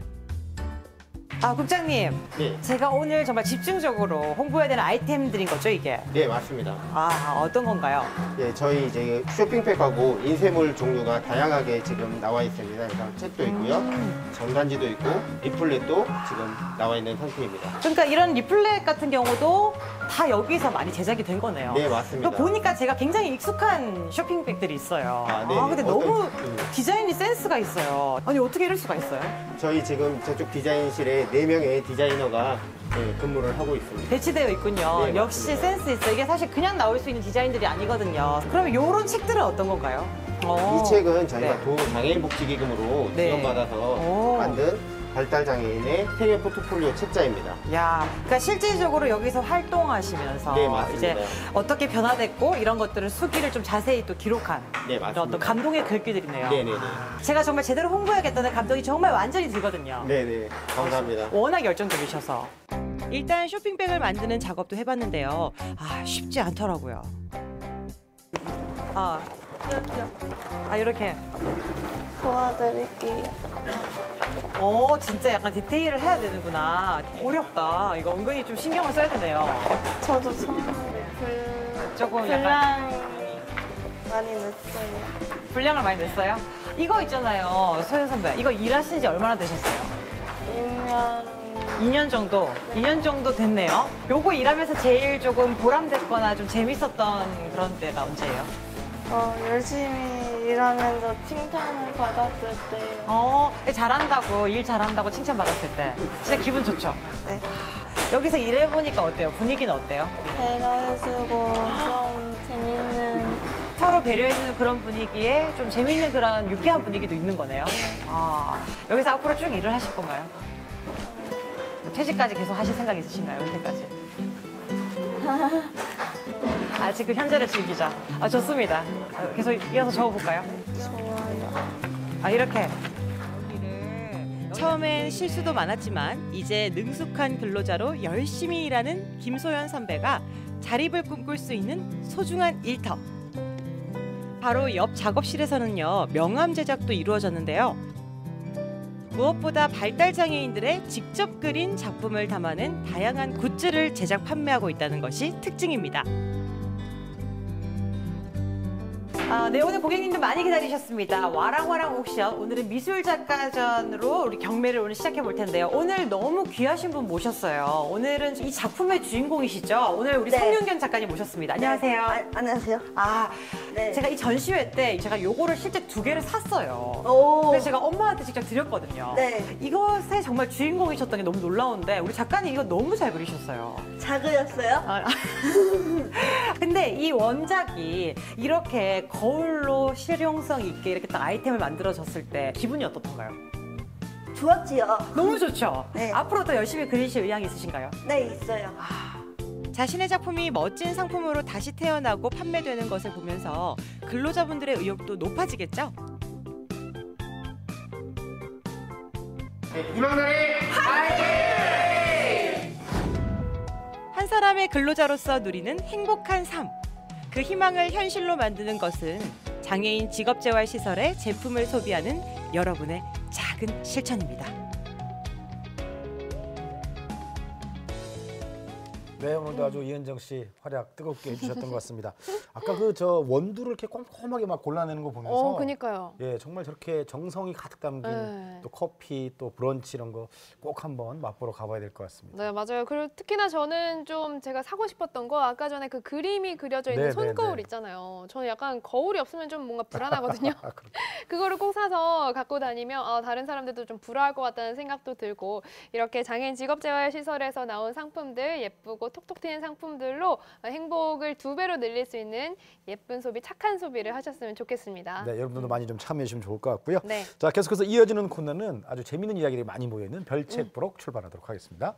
아, 국장님. 네. 제가 오늘 정말 집중적으로 홍보해야 되는 아이템들인 거죠, 이게? 네, 맞습니다. 아, 어떤 건가요? 예, 저희 이제 쇼핑백하고 인쇄물 종류가 다양하게 지금 나와 있습니다. 그래서 책도 있고요, 음. 전단지도 있고, 리플렛도 지금 나와 있는 상태입니다. 그러니까 이런 리플렛 같은 경우도 다 여기서 많이 제작이 된 거네요. 네, 맞습니다. 보니까 제가 굉장히 익숙한 쇼핑백들이 있어요. 아, 네. 근데 어떤- 너무 음. 디자인이 센스가 있어요. 아니, 어떻게 이럴 수가 있어요? 저희 지금 저쪽 디자인실에 네명의 디자이너가 예, 근무를 하고 있습니다. 배치되어 있군요. 네, 역시 맞습니다. 센스 있어. 이게 사실 그냥 나올 수 있는 디자인들이 아니거든요. 그러면 이런 책들은 어떤 건가요? 어. 이 책은 저희가 네. 도장애인복지기금으로 네. 지원받아서 오. 만든 발달 장애인의 생애 포트폴리오 책자입니다. 야, 그러니까 실질적으로 여기서 활동하시면서 네, 맞습니다. 이제 어떻게 변화됐고 이런 것들을 수기를 좀 자세히 또 기록한 네, 맞습니다. 어떤 감동의 글귀들이네요. 네 네 네. 제가 정말 제대로 홍보해야겠다는 감동이 정말 완전히 들거든요. 네 네. 감사합니다. 워낙 열정적이셔서. 일단 쇼핑백을 만드는 작업도 해봤는데요. 아, 쉽지 않더라고요. 아, 아 이렇게. 도와드릴게요. 어, 진짜 약간 디테일을 해야 되는구나. 어렵다. 이거 은근히 좀 신경을 써야 되네요. 저도 처음에 그 조금 약간 분량 많이 냈어요. 분량을 많이 냈어요. 이거 있잖아요, 소연 선배. 이거 일하신 지 얼마나 되셨어요? 2년 2년 정도, 2년 정도 됐네요. 요거 일하면서 제일 조금 보람됐거나 좀 재밌었던 그런 때가 언제예요? 어, 열심히 일하면서 칭찬을 받았을 때요. 어, 잘한다고, 일 잘한다고 칭찬받았을 때. 진짜 기분 좋죠? 네. 여기서 일해보니까 어때요? 분위기는 어때요? 배려해주고 좀 재밌는 서로 배려해주는 그런 분위기에 좀 재밌는 그런 유쾌한 분위기도 있는 거네요. 아, 여기서 앞으로 쭉 일을 하실 건가요? 퇴직까지 계속 하실 생각 있으신가요? 은퇴까지? 아, 지금 현재를 즐기자. 아, 좋습니다. 아, 계속 이어서 적어볼까요? 아, 이렇게. 처음엔 실수도 많았지만 이제 능숙한 근로자로 열심히 일하는 김소연 선배가 자립을 꿈꿀 수 있는 소중한 일터. 바로 옆 작업실에서는요 명함 제작도 이루어졌는데요. 무엇보다 발달 장애인들의 직접 그린 작품을 담아낸 다양한 굿즈를 제작 판매하고 있다는 것이 특징입니다. 아, 네, 오늘 고객님들 많이 기다리셨습니다. 와랑와랑 옥션. 오늘은 미술 작가전으로 우리 경매를 오늘 시작해 볼 텐데요. 오늘 너무 귀하신 분 모셨어요. 오늘은 이 작품의 주인공이시죠? 오늘 우리 네. 성윤경 작가님 모셨습니다. 안녕하세요. 안녕하세요. 아, 네. 제가 이 전시회 때 제가 요거를 실제 두 개를 샀어요. 오. 그래서 제가 엄마한테 직접 드렸거든요. 네. 이것에 정말 주인공이셨던 게 너무 놀라운데 우리 작가님 이거 너무 잘 그리셨어요. 잘 그렸어요? 아, 근데 이 원작이 이렇게 거울로 실용성 있게 이렇게 딱 아이템을 만들어졌을 때 기분이 어떻던가요? 좋았지요. 너무 좋죠? 네. 앞으로 더 열심히 그리실 의향이 있으신가요? 네, 있어요. 자신의 작품이 멋진 상품으로 다시 태어나고 판매되는 것을 보면서 근로자분들의 의욕도 높아지겠죠? 희망나리 한 사람의 근로자로서 누리는 행복한 삶. 그 희망을 현실로 만드는 것은 장애인 직업재활 시설의 제품을 소비하는 여러분의 작은 실천입니다. 네, 오늘도 아주 이은정 씨 활약 뜨겁게 해주셨던 것 같습니다. 아까 그 저 원두를 이렇게 꼼꼼하게 막 골라내는 거 보면서 어, 그니까요. 예, 정말 저렇게 정성이 가득 담긴 네. 또 커피 또 브런치 이런 거 꼭 한번 맛보러 가봐야 될 것 같습니다. 네, 맞아요. 그리고 특히나 저는 좀 제가 사고 싶었던 거 아까 전에 그 그림이 그려져 있는 네, 손거울 네, 네. 있잖아요. 저는 약간 거울이 없으면 좀 뭔가 불안하거든요. 아, 그거를 꼭 사서 갖고 다니면 아, 다른 사람들도 좀 부러워할 것 같다는 생각도 들고 이렇게 장애인 직업재활 시설에서 나온 상품들 예쁘고 톡톡 튀는 상품들로 행복을 두 배로 늘릴 수 있는 예쁜 소비, 착한 소비를 하셨으면 좋겠습니다. 네, 여러분들도 많이 좀 참여해 주시면 좋을 것 같고요. 네. 자, 계속해서 이어지는 코너는 아주 재미있는 이야기들이 많이 모여 있는 별책 부록 출발하도록 하겠습니다.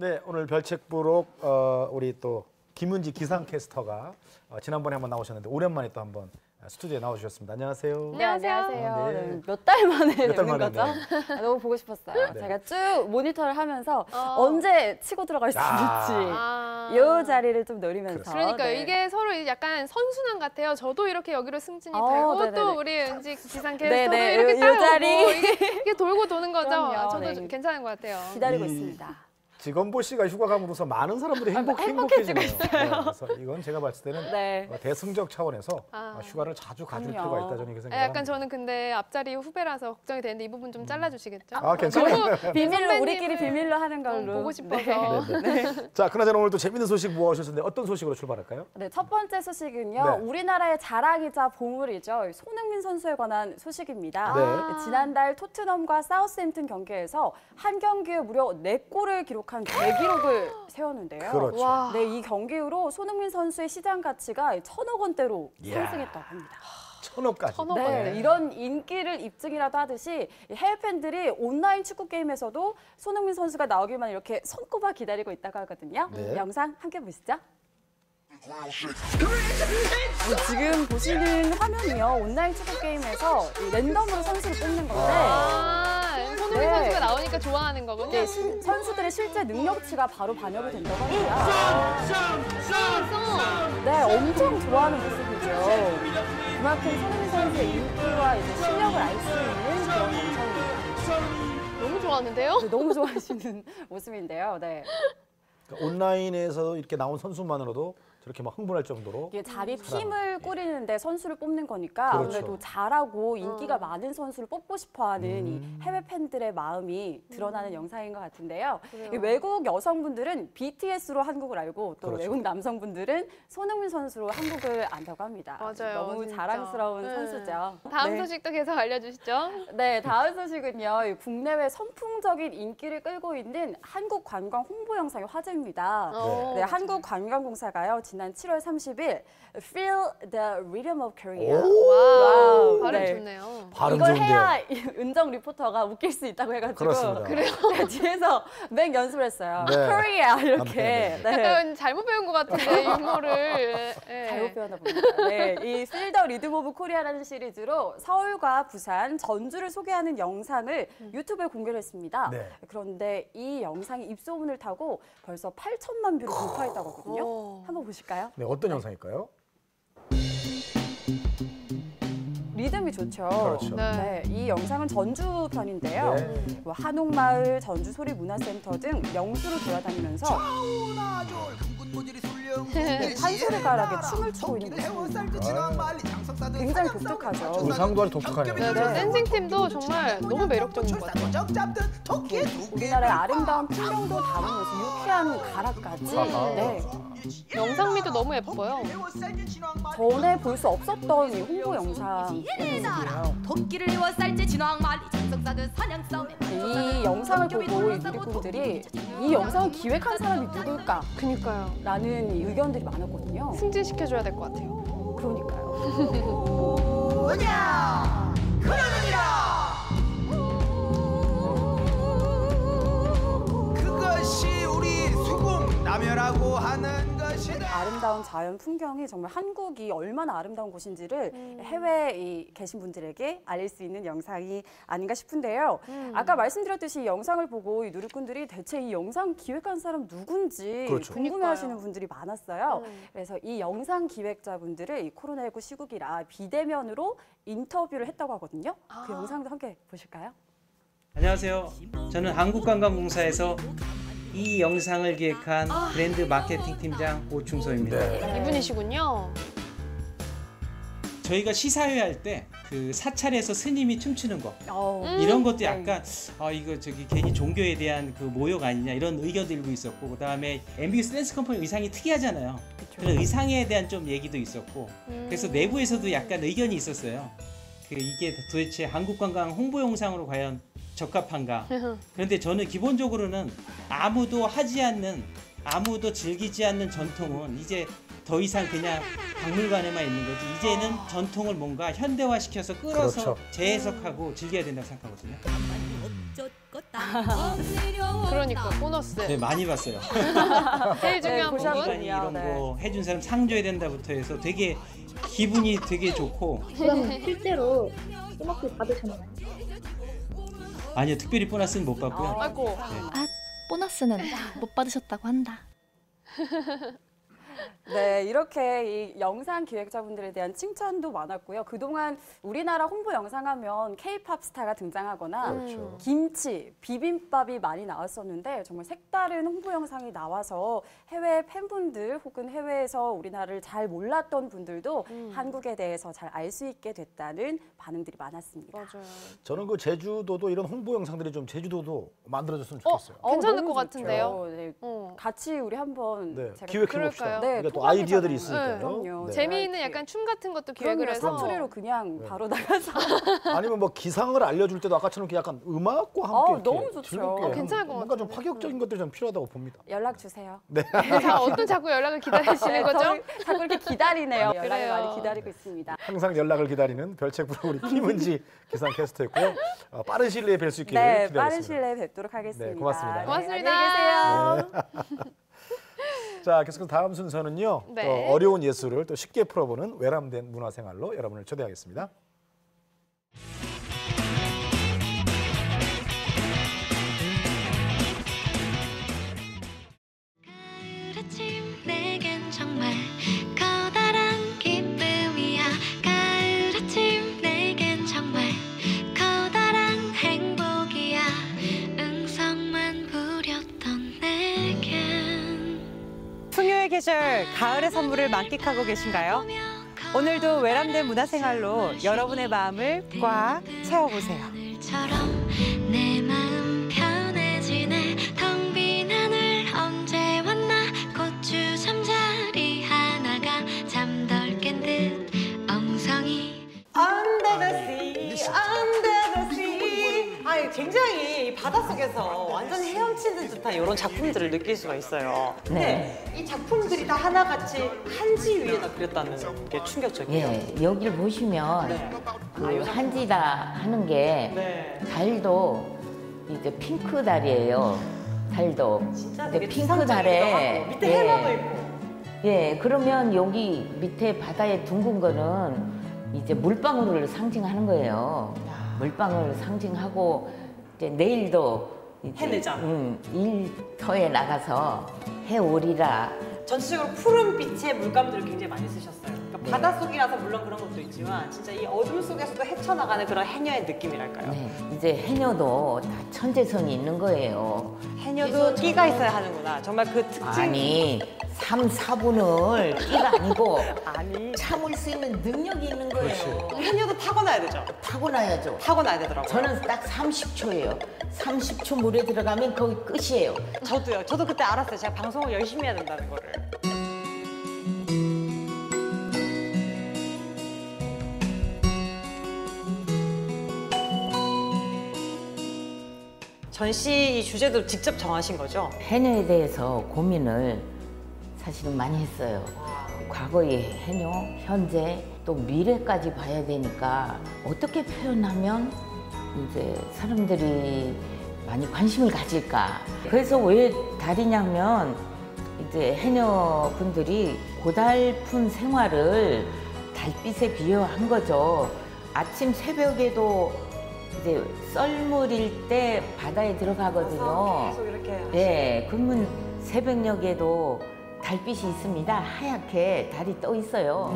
네, 오늘 별책 부록 어, 우리 또 김은지 기상캐스터가 어, 지난번에 한번 나오셨는데 오랜만에 또 한번 스튜디오에 나오셨습니다. 안녕하세요. 네, 안녕하세요. 네. 네, 몇달 만에 몇달 뵙는 만에, 거죠? 네. 아, 너무 보고 싶었어요. 네. 제가 쭉 모니터를 하면서 어. 언제 치고 들어갈 수 아. 있을지 아. 이 자리를 좀 노리면서 그러니까요. 네. 이게 서로 약간 선순환 같아요. 저도 이렇게 여기로 승진이 어, 되고 네네네. 또 우리 은지 기상캐스터도 네네, 이렇게 요- 요 따라오고 자리. 이게, 이게 돌고 도는 거죠. 그럼요. 아, 저도 네. 좀 괜찮은 것 같아요. 기다리고 이- 있습니다. 지건보 씨가 휴가 감으로써 많은 사람들이 행복, 아, 행복해지고 행복해지네요. 네, 그래서 이건 제가 봤을 때는 네. 어, 대승적 차원에서 아. 어, 휴가를 자주 가질 그럼요. 필요가 있다 저는 이렇게 아, 생각합니다. 약간 저는 근데 앞자리 후배라서 걱정이 되는데 이 부분 좀 잘라주시겠죠? 아, 괜찮아요. 비밀로 우리끼리 비밀로 하는 걸로 보고 싶어서. 네, 네. 자, 그나저나 오늘 또 재밌는 소식 모아오셨는데 어떤 소식으로 출발할까요? 네, 첫 번째 소식은요. 네. 우리나라의 자랑이자 보물이죠. 손흥민 선수에 관한 소식입니다. 네. 지난달 토트넘과 사우스햄튼 경기에서 한 경기에 무려 네골을 기록 한 대기록을 세웠는데요. 그렇죠. 와. 네, 이 경기 후로 손흥민 선수의 시장 가치가 천억 원대로. 상승했다고 합니다. 천억까지. 네, 이런 인기를 입증이라도 하듯이 해외 팬들이 온라인 축구 게임에서도 손흥민 선수가 나오기만 이렇게 손꼽아 기다리고 있다고 하거든요. 네. 영상 함께 보시죠. 어, 지금 보시는 화면이요. 온라인 축구 게임에서 이 랜덤으로 선수를 뽑는 건데 아, 손흥민 네. 선수가 나오니까 좋아하는 거군요. 네, 신- 선수들의 실제 능력치가 바로 반영이 된다고 합니다. 네, 엄청 좋아하는 모습이죠. 그만큼 손흥민 선수의 인기와 이제 실력을 알 수 있는 그런 영상입니다. 너무 좋아하는데요? 네, 너무 좋아하시는 모습인데요. 네. 그러니까 온라인에서 이렇게 나온 선수만으로도 저렇게 막 흥분할 정도로 이게 자기. 팀을 꾸리는데 선수를 뽑는 거니까 그렇죠. 아무래도 잘하고 인기가 많은 선수를 뽑고 싶어하는 이 음. 해외 팬들의 마음이 음. 드러나는 영상인 것 같은데요. 이 외국 여성분들은 BTS로 한국을 알고 또 그렇죠. 외국 남성분들은 손흥민 선수로 한국을 안다고 합니다. 맞아요, 너무 진짜. 자랑스러운 네. 선수죠. 다음 네. 소식도 계속 알려주시죠. 네, 다음 소식은요. 이 국내외 선풍적인 인기를 끌고 있는 한국 관광 홍보 영상이 화제입니다. 네. 네, 한국 관광공사가요. 지난 7월 30일 Feel the Rhythm of Korea. 오, 와우, 발음 네. 좋네요. 발음 이걸 좋은데요. 해야 이 은정 리포터가 웃길 수 있다고 해가지고 그렇습니다. 그래요? 네, 뒤에서 맹 연습을 했어요. 네. Korea 이렇게. 네, 약간 잘못 배운 것 같은데 유머를. 예. 잘못 배웠나 봅니다. 네, 이 Feel the Rhythm of Korea라는 시리즈로 서울과 부산, 전주를 소개하는 영상을 유튜브에 공개를 했습니다. 네. 그런데 이 영상이 입소문을 타고 벌써 8천만 뷰를 돌파했다고 하거든요. 오. 한번 보실까요? 네, 어떤 영상일까요? 리듬이 좋죠. 그렇죠. 네. 이 영상은 전주 편인데요. 네. 뭐 한옥마을, 전주 소리문화센터 등 명수로 돌아다니면서 네, 판소리 가락에 춤을 추고 있는 모습입니다. 굉장히 독특하죠. 의상도 아주 독특하네요. 네, 네. 댄싱 팀도 정말 너무 매력적인 것 같아요. 우리나라의 아름다운 풍경도 담으면서 유쾌한 가락까지 아하. 네. 영상미도 너무 예뻐요. 전에 볼 수 없었던 이 홍보 영상 이에요. 도끼를 이워 쌀지 진왕 말리 장성사는 사냥 싸움에 이 영상을 보고 이 누리꾼들이 이 영상을 기획한 사람이 누굴까? 그니까요. 라는 이 의견들이 많았거든요. 승진시켜줘야 될 것 같아요. 그러니까요. 뭐냐 그것이 우리 수국 남여라고 하는 것이다. 아름다운 자연 풍경이 정말 한국이 얼마나 아름다운 곳인지를 해외에 계신 분들에게 알릴 수 있는 영상이 아닌가 싶은데요. 아까 말씀드렸듯이 이 영상을 보고 이 누리꾼들이 대체 이 영상 기획한 사람 누군지 그렇죠. 궁금해하시는. 분들이 많았어요. 그래서 이 영상 기획자분들을 이 코로나19 시국이라 비대면으로 인터뷰를 했다고 하거든요. 그 영상도 함께 보실까요? 안녕하세요. 저는 한국관광공사에서 이 영상을 기획한 브랜드 마케팅 팀장 오충소입니다. 이분이시군요. 저희가 시사회 할 때 그 사찰에서 스님이 춤추는 거 음, 이런 것도 네. 약간 아 이거 저기 괜히 종교에 대한 그 모욕 아니냐 이런 의견 들고 있었고 그다음에 MBS 댄스 컴퍼니 의상이 특이하잖아요. 그런 의상에 대한 좀 얘기도 있었고 그래서 내부에서도 약간 의견이 있었어요. 그 이게 도대체 한국 관광 홍보 영상으로 과연 적합한가? 그런데 저는 기본적으로는 아무도 하지 않는 아무도 즐기지 않는 전통은 이제 더 이상 그냥 박물관에만 있는 거지 이제는 전통을 뭔가 현대화시켜서 끌어서 그렇죠. 재해석하고 즐겨야 된다고 생각하거든요. 그러니까 보너스. 네 많이 봤어요. 제일 중요한 부분. 공간이 이런 거 해준 사람 상 줘야 된다부터 해서 되게 기분이 되게 좋고 그럼 실제로 보너스 받으셨나요? 아니요 특별히 보너스는 못 받고요. 아이고. 아, 보너스는 못 받으셨다고 한다. 네, 이렇게 이 영상 기획자분들에 대한 칭찬도 많았고요. 그동안 우리나라 홍보 영상 하면 K-팝 스타가 등장하거나 그렇죠. 김치, 비빔밥이 많이 나왔었는데 정말 색다른 홍보 영상이 나와서 해외 팬분들 혹은 해외에서 우리나라를 잘 몰랐던 분들도 한국에 대해서 잘 알 수 있게 됐다는 반응들이 많았습니다. 맞아요. 저는 그 제주도도 이런 홍보 영상들이 좀 제주도도 만들어졌으면 어, 좋겠어요. 괜찮을 너무 것 좋죠. 같은데요. 네, 어. 같이 우리 한번 네, 제가 기획해 봅시다. 그럴까요? 네, 우리가 또. 아이디어들이 네, 있으니까요. 그럼요. 네. 재미있는 약간 춤 같은 것도 기획을 그럼요. 해서 사투리로 그냥 네. 바로 나가서 아니면 뭐 기상을 알려줄 때도 아까처럼 약간 음악과 함께 어, 너무 좋죠. 어, 괜찮을 것 뭔가 좀 파격적인 것들이 좀 필요하다고 봅니다. 연락 주세요. 네. 자, 어떤 자꾸 연락을 기다리시는 네, 거죠? 자꾸 이렇게 기다리네요. 연락을 그래요. 많이 기다리고 있습니다. 항상 연락을 기다리는 별책 프로 우리 김은지 기상 캐스터였고요. 어, 빠른 시일 내에 뵐 수 있기를 네, 기대하겠습니다. 빠른 시일 내에 뵙도록 하겠습니다. 네, 고맙습니다. 네, 고맙습니다. 안녕히 계세요. 자, 계속해서 다음 순서는요. 네. 또 어려운 예술을 또 쉽게 풀어보는 외람된 문화생활로 여러분을 초대하겠습니다. 여러분들 가을의 선물을 만끽하고 계신가요? 오늘도 외람된 문화생활로 여러분의 마음을 꽉 채워보세요. 굉장히 이 바닷속에서 완전 헤엄치는 듯한 이런 작품들을 느낄 수가 있어요. 근데 이 작품들이 다 하나같이 한지 위에다 그렸다는 게 충격적이에요. 예, 여기를 보시면 네. 그 한지다 하는 게 네. 달도 이제 핑크 달이에요. 달도. 근데 되게 핑크 달에 하고, 밑에 해마도 있고. 예, 그러면 여기 밑에 바다에 둥근 거는 이제 물방울을 상징하는 거예요. 물방울 상징하고 이제 내일도 이제, 해내자. 음, 일터에 나가서 해오리라. 전체적으로 푸른 빛의 물감들을 굉장히 많이 쓰셨어요. 그러니까 네. 바닷속이라서 물론 그런 것도 있지만 진짜 이 어둠 속에서도 헤쳐나가는 그런 해녀의 느낌이랄까요. 네, 이제 해녀도 다 천재성이 있는 거예요. 해녀도 끼가 있어야 하는구나. 정말 그 특징. 아니, 3, 4분을 끼가 아니고 아니. 참을 수 있는 능력이 있는 거예요. 해녀도 타고나야 되죠. 타고나야죠. 타고나야 되더라고요. 저는 딱 30초예요. 30초 물에 들어가면 거기 끝이에요. 저도요. 저도 그때 알았어요. 제가 방송을 열심히 해야 된다는 거를. 전시 이 주제도 직접 정하신 거죠? 해녀에 대해서 고민을 사실은 많이 했어요. 과거의 해녀, 현재, 또 미래까지 봐야 되니까 어떻게 표현하면 이제 사람들이 많이 관심을 가질까. 그래서 왜 달이냐면 이제 해녀분들이 고달픈 생활을 달빛에 비유한 거죠. 아침 새벽에도 이제 썰물일 때 바다에 들어가거든요. 계속 이렇게 네, 그러면 새벽녘에도 달빛이 있습니다. 하얗게 달이 떠 있어요.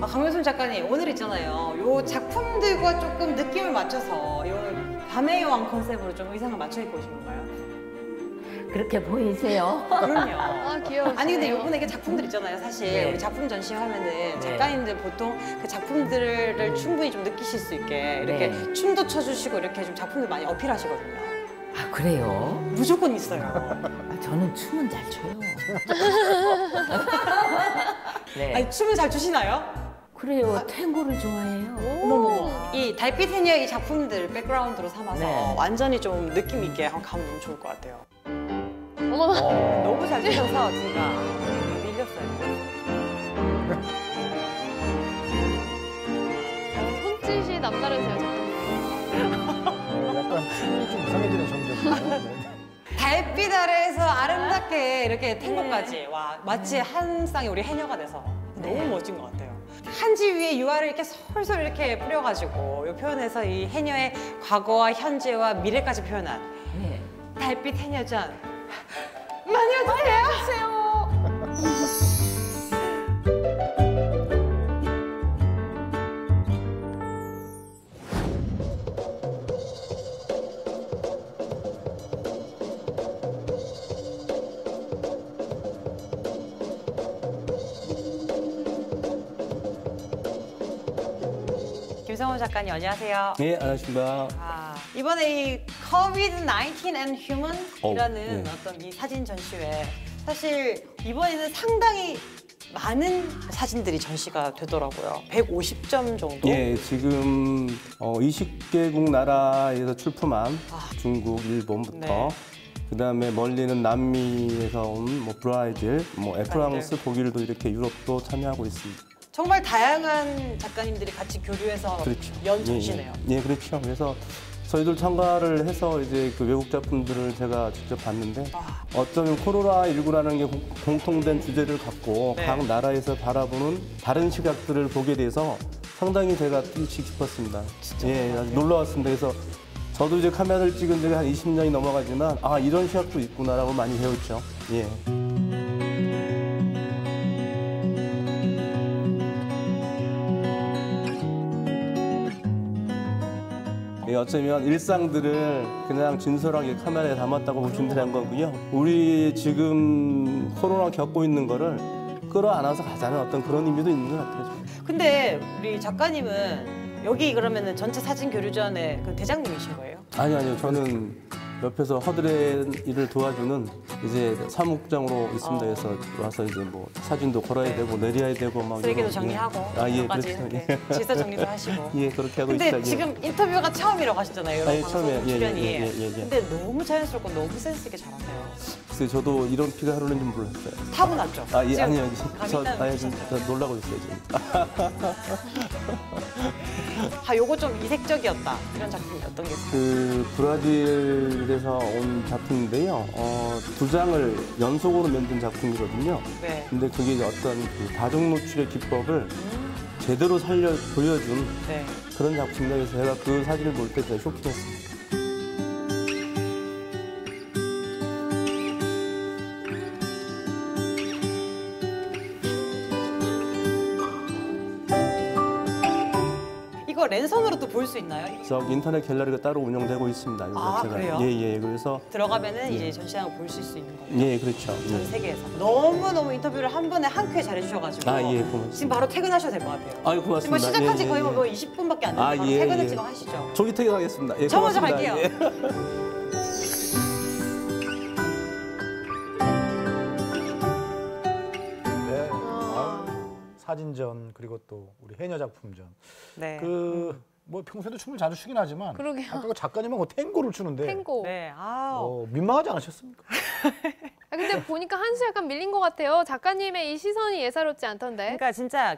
아, 강민순 작가님 오늘 있잖아요. 요 작품들과 조금 느낌을 맞춰서 요 밤의 여왕 컨셉으로 좀 의상을 맞춰 입고 오신 건가요? 그렇게 보이세요? 그럼요. 아, 귀여우시네요. 아니 근데 요번에 이게 작품들 있잖아요. 사실 네. 우리 작품 전시하면은 작가님들 보통 그 작품들을 충분히 좀 느끼실 수 있게 이렇게 네. 춤도 춰주시고 이렇게 좀 작품들 많이 어필하시거든요. 아, 그래요? 무조건 있어요. 아, 저는 춤은 잘 춰요. 네. 아니 춤을 잘 추시나요? 그래요. 탱고를 좋아해요. 어머머. 이 달빛 해녀의 이 작품들 백그라운드로 삼아서 네. 완전히 좀 느낌 있게 한번 가면 너무 좋을 것 같아요. 어머나. 너무 잘 추셔서 제가 밀렸어요. 손짓이 남다르세요, 작가님. 약간 춤이 좀 이상해지는 점점. 네. 달빛 아래에서 아름답게 이렇게 탱고까지 와 마치 한 쌍의 우리 해녀가 돼서 너무 멋진 것 같아요. 한지 위에 유화를 이렇게 솔솔 이렇게 뿌려가지고 이 표현에서 이 해녀의 과거와 현재와 미래까지 표현한 네. 달빛 해녀전 와주세요. 김성훈 작가님 안녕하세요. 네, 안녕하십니까. 아, 이번에 이 COVID-19 and Human이라는 어, 네. 어떤 이 사진 전시회 사실 이번에는 상당히 많은 사진들이 전시가 되더라고요. 150점 정도. 예, 지금 어, 20개국 나라에서 출품한 중국, 일본부터 네. 그 다음에 멀리는 남미에서 온 뭐 브라질, 뭐 프랑스. 독일도 이렇게 유럽도 참여하고 있습니다. 정말 다양한 작가님들이 같이 교류해서 그렇죠. 연 예, 전시네요. 예, 예, 그렇죠. 그래서 저희들 참가를 해서 이제 그 외국 작품들을 제가 직접 봤는데 어쩌면 코로나 19라는 게 공- 공통된 주제를 갖고 네. 각 나라에서 바라보는 다른 시각들을 보게 돼서 상당히 제가 뜻이 깊었습니다. 예, 아주 놀라웠습니다. 그래서 저도 이제 카메라를 찍은 지가 한 20년이 넘어가지만 아 이런 시각도 있구나라고 많이 배웠죠. 예. 어쩌면 일상들을 그냥 진솔하게 카메라에 담았다고 보시면 되는 거고요. 우리 지금 코로나 겪고 있는 거를 끌어안아서 가자는 어떤 그런 의미도 있는 것 같아요. 근데 우리 작가님은 여기 그러면 은 전체 사진 교류전의 그 대장님이신 거예요? 아니 아니요 저는 옆에서 허드렛 일을 도와주는 이제 사무국장으로 있습니다. 어. 그래서 와서 이제 뭐 사진도 걸어야 되고 내려야 되고 막 쓰레기도 이런, 정리하고 예. 아 예 그렇죠. 이렇게 질서 정리도 하시고. 예 그렇게 하고 근데 있어요. 예. 지금 인터뷰가 처음이라고 하셨잖아요. 이런 아, 예, 방송. 예, 예, 출연이. 예, 예, 예, 예. 근데 너무 자연스럽고 너무 센스 있게 잘하세요. 글쎄 저도 이런 피가 흐르는 줄 몰랐어요. 타고났죠? 아, 예, 아니요. 저, 아니, 지금 저 놀라고 있어요, 지금. 아, 요거 좀 이색적이었다. 이런 작품이 어떤 게 있어요? 그 브라질에서 온 작품인데요. 어, 두 장을 연속으로 만든 작품이거든요. 네. 근데 그게 어떤 그 다중 노출의 기법을 제대로 살려 보여준 네. 그런 작품이라 그래서 제가 그 사진을 볼때 진짜 쇼킹했습니다. 거 랜선으로도 볼수 있나요? 저 인터넷 갤러리가 따로 운영되고 있습니다. 아, 제가 그래요? 예, 예. 그래서 들어가면은 예. 이제 전시장을 볼수 있는 거예요. 예, 그렇죠. 전 예. 세계에서 너무 너무 인터뷰를 한 번에 한 큐에 잘해주셔가지고 아, 예, 고맙습니다. 지금 바로 퇴근하셔도 될 것 같아요. 아유, 지금 뭐 고맙습니다. 시작한 지 예, 예, 거의 예. 뭐 20분밖에 안 됐는데 아, 예, 퇴근을 예. 지금 하시죠. 저기 퇴근하겠습니다. 예, 저 먼저 고맙습니다. 갈게요. 사진전 그리고 또 우리 해녀 작품전. 네. 그뭐 평소에도 춤을 자주 추긴 하지만 그러게요. 아까 그 작가님은 뭐 탱고를 추는데 탱고. 네. 아. 어, 민망하지 않으셨습니까? 아, 근데 보니까 한수 약간 밀린 것 같아요. 작가님의 이 시선이 예사롭지 않던데. 그러니까 진짜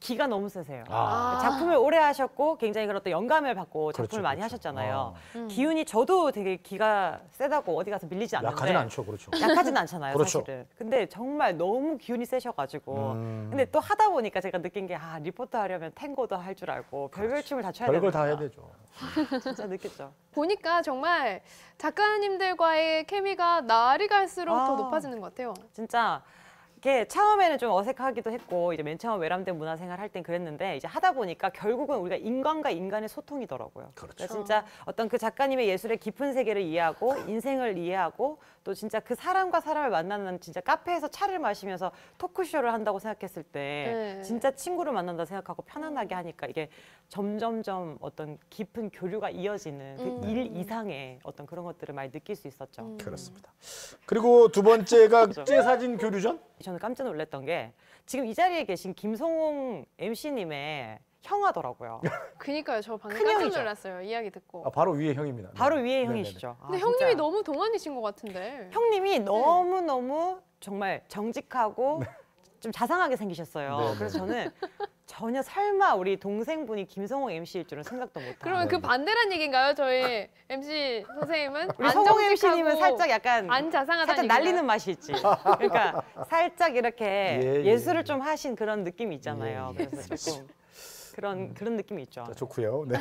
기가 너무 세세요. 아. 작품을 오래 하셨고 굉장히 그런 또 영감을 받고 작품을 그렇죠, 많이 하셨잖아요. 음. 기운이 저도 되게 기가 세다고 어디 가서 밀리지 않는데 약하진 않죠, 그렇죠. 약하진 않잖아요, 그렇죠. 사실은. 근데 정말 너무 기운이 세셔가지고 음. 근데 또 하다 보니까 제가 느낀 게 아, 리포터 하려면 탱고도 할 줄 알고 별별 춤을 다 춰야 별걸 다 되는구나. 해야 되죠. 진짜 느꼈죠. 보니까 정말 작가님들과의 케미가 날이 갈수록 더 아. 높아지는 것 같아요. 진짜 이게 처음에는 좀 어색하기도 했고 이제 맨 처음 외람된 문화생활 할 땐 그랬는데 이제 하다 보니까 결국은 우리가 인간과 인간의 소통이더라고요. 그렇죠. 그래서 진짜 어떤 그 작가님의 예술의 깊은 세계를 이해하고 인생을 이해하고 또 진짜 그 사람과 사람을 만나는 진짜 카페에서 차를 마시면서 토크쇼를 한다고 생각했을 때 네. 진짜 친구를 만난다 생각하고 편안하게 하니까 이게 점점점 어떤 깊은 교류가 이어지는 그 음. 일 이상의 어떤 그런 것들을 많이 느낄 수 있었죠. 음. 그렇습니다. 그리고 두 번째가 국제 사진 교류전. 저는 깜짝 놀랐던 게 지금 이 자리에 계신 김성홍 MC님의 형하더라고요. 그니까요. 저 방금 큰 깜짝 형이죠. 놀랐어요. 이야기 듣고. 아, 바로 위에 형입니다. 바로 네. 위에 네네네. 형이시죠. 아, 근데 진짜. 형님이 너무 동안이신 것 같은데. 형님이 너무 너무 정말 정직하고 네. 좀 자상하게 생기셨어요. 네, 네. 그래서 저는 전혀 설마 우리 동생분이 김성홍 MC일 줄은 생각도 못하고. 그러면 그 반대란 얘기인가요? 저희 MC 선생님은 우리 정직하고 MC님은 살짝 약간 안 자상하다는 살짝? 날리는 맛이 있지. 그러니까 살짝 이렇게 예, 예, 예, 술을 예. 좀 하신 그런 느낌이 있잖아요. 예, 예. 그래서 조금 그런 그런 느낌이 있죠. 자, 좋고요. 네.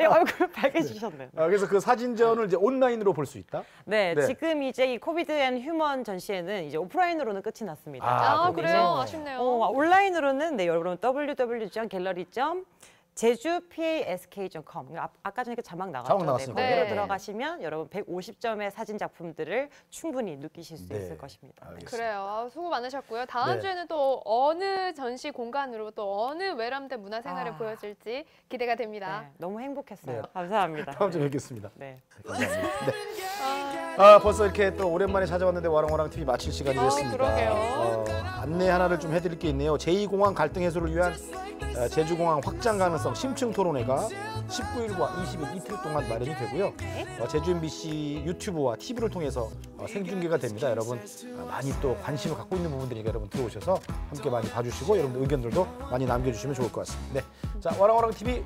예, 얼굴 빨개지셨네요. 아, 그래서 그 사진전을 이제 온라인으로 볼 수 있다. 네, 네. 지금 이제 이 COVID and Human 전시회는 이제 오프라인으로는 끝이 났습니다. 아, 아. 그래요? 네. 아쉽네요. 어, 온라인으로는 네, 여러분 www.gallery.com 제주pask.com 아, 아까 전에 그 자막 나갔죠. 자막. 네, 거기로 네. 들어가시면 여러분 150점의 사진 작품들을 충분히 느끼실 수 네. 있을 것입니다. 알겠습니다. 그래요. 아, 수고 많으셨고요. 다음 네. 주에는 또 어느 전시 공간으로 또 어느 외람된 문화생활이 아. 보여질지 기대가 됩니다. 네, 너무 행복했어요. 네. 감사합니다. 다음 주에 뵙겠습니다. 네. 감사합니다. 네. 아, 벌써 이렇게 또 오랜만에 찾아왔는데 와랑와랑 TV 마칠 시간이 어, 됐습니다. 그러게요. 어, 안내 하나를 좀 해드릴 게 있네요. 제2공항 갈등 해소를 위한 어, 제주공항 확장 가능성 심층 토론회가 19일과 20일 이틀 동안 마련이 되고요. 어, 제주 MBC 유튜브와 TV를 통해서 어, 생중계가 됩니다. 여러분 어, 많이 또 관심을 갖고 있는 부분들이니까 여러분 들어오셔서 함께 많이 봐주시고 여러분 의견들도 많이 남겨주시면 좋을 것 같습니다. 네, 자 와랑와랑 TV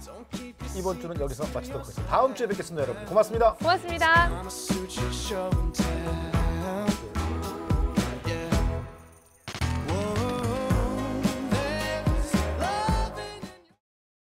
이번 주는 여기서 마치도록 하겠습니다. 다음 주에 뵙겠습니다, 여러분. 고맙습니다. 고맙습니다.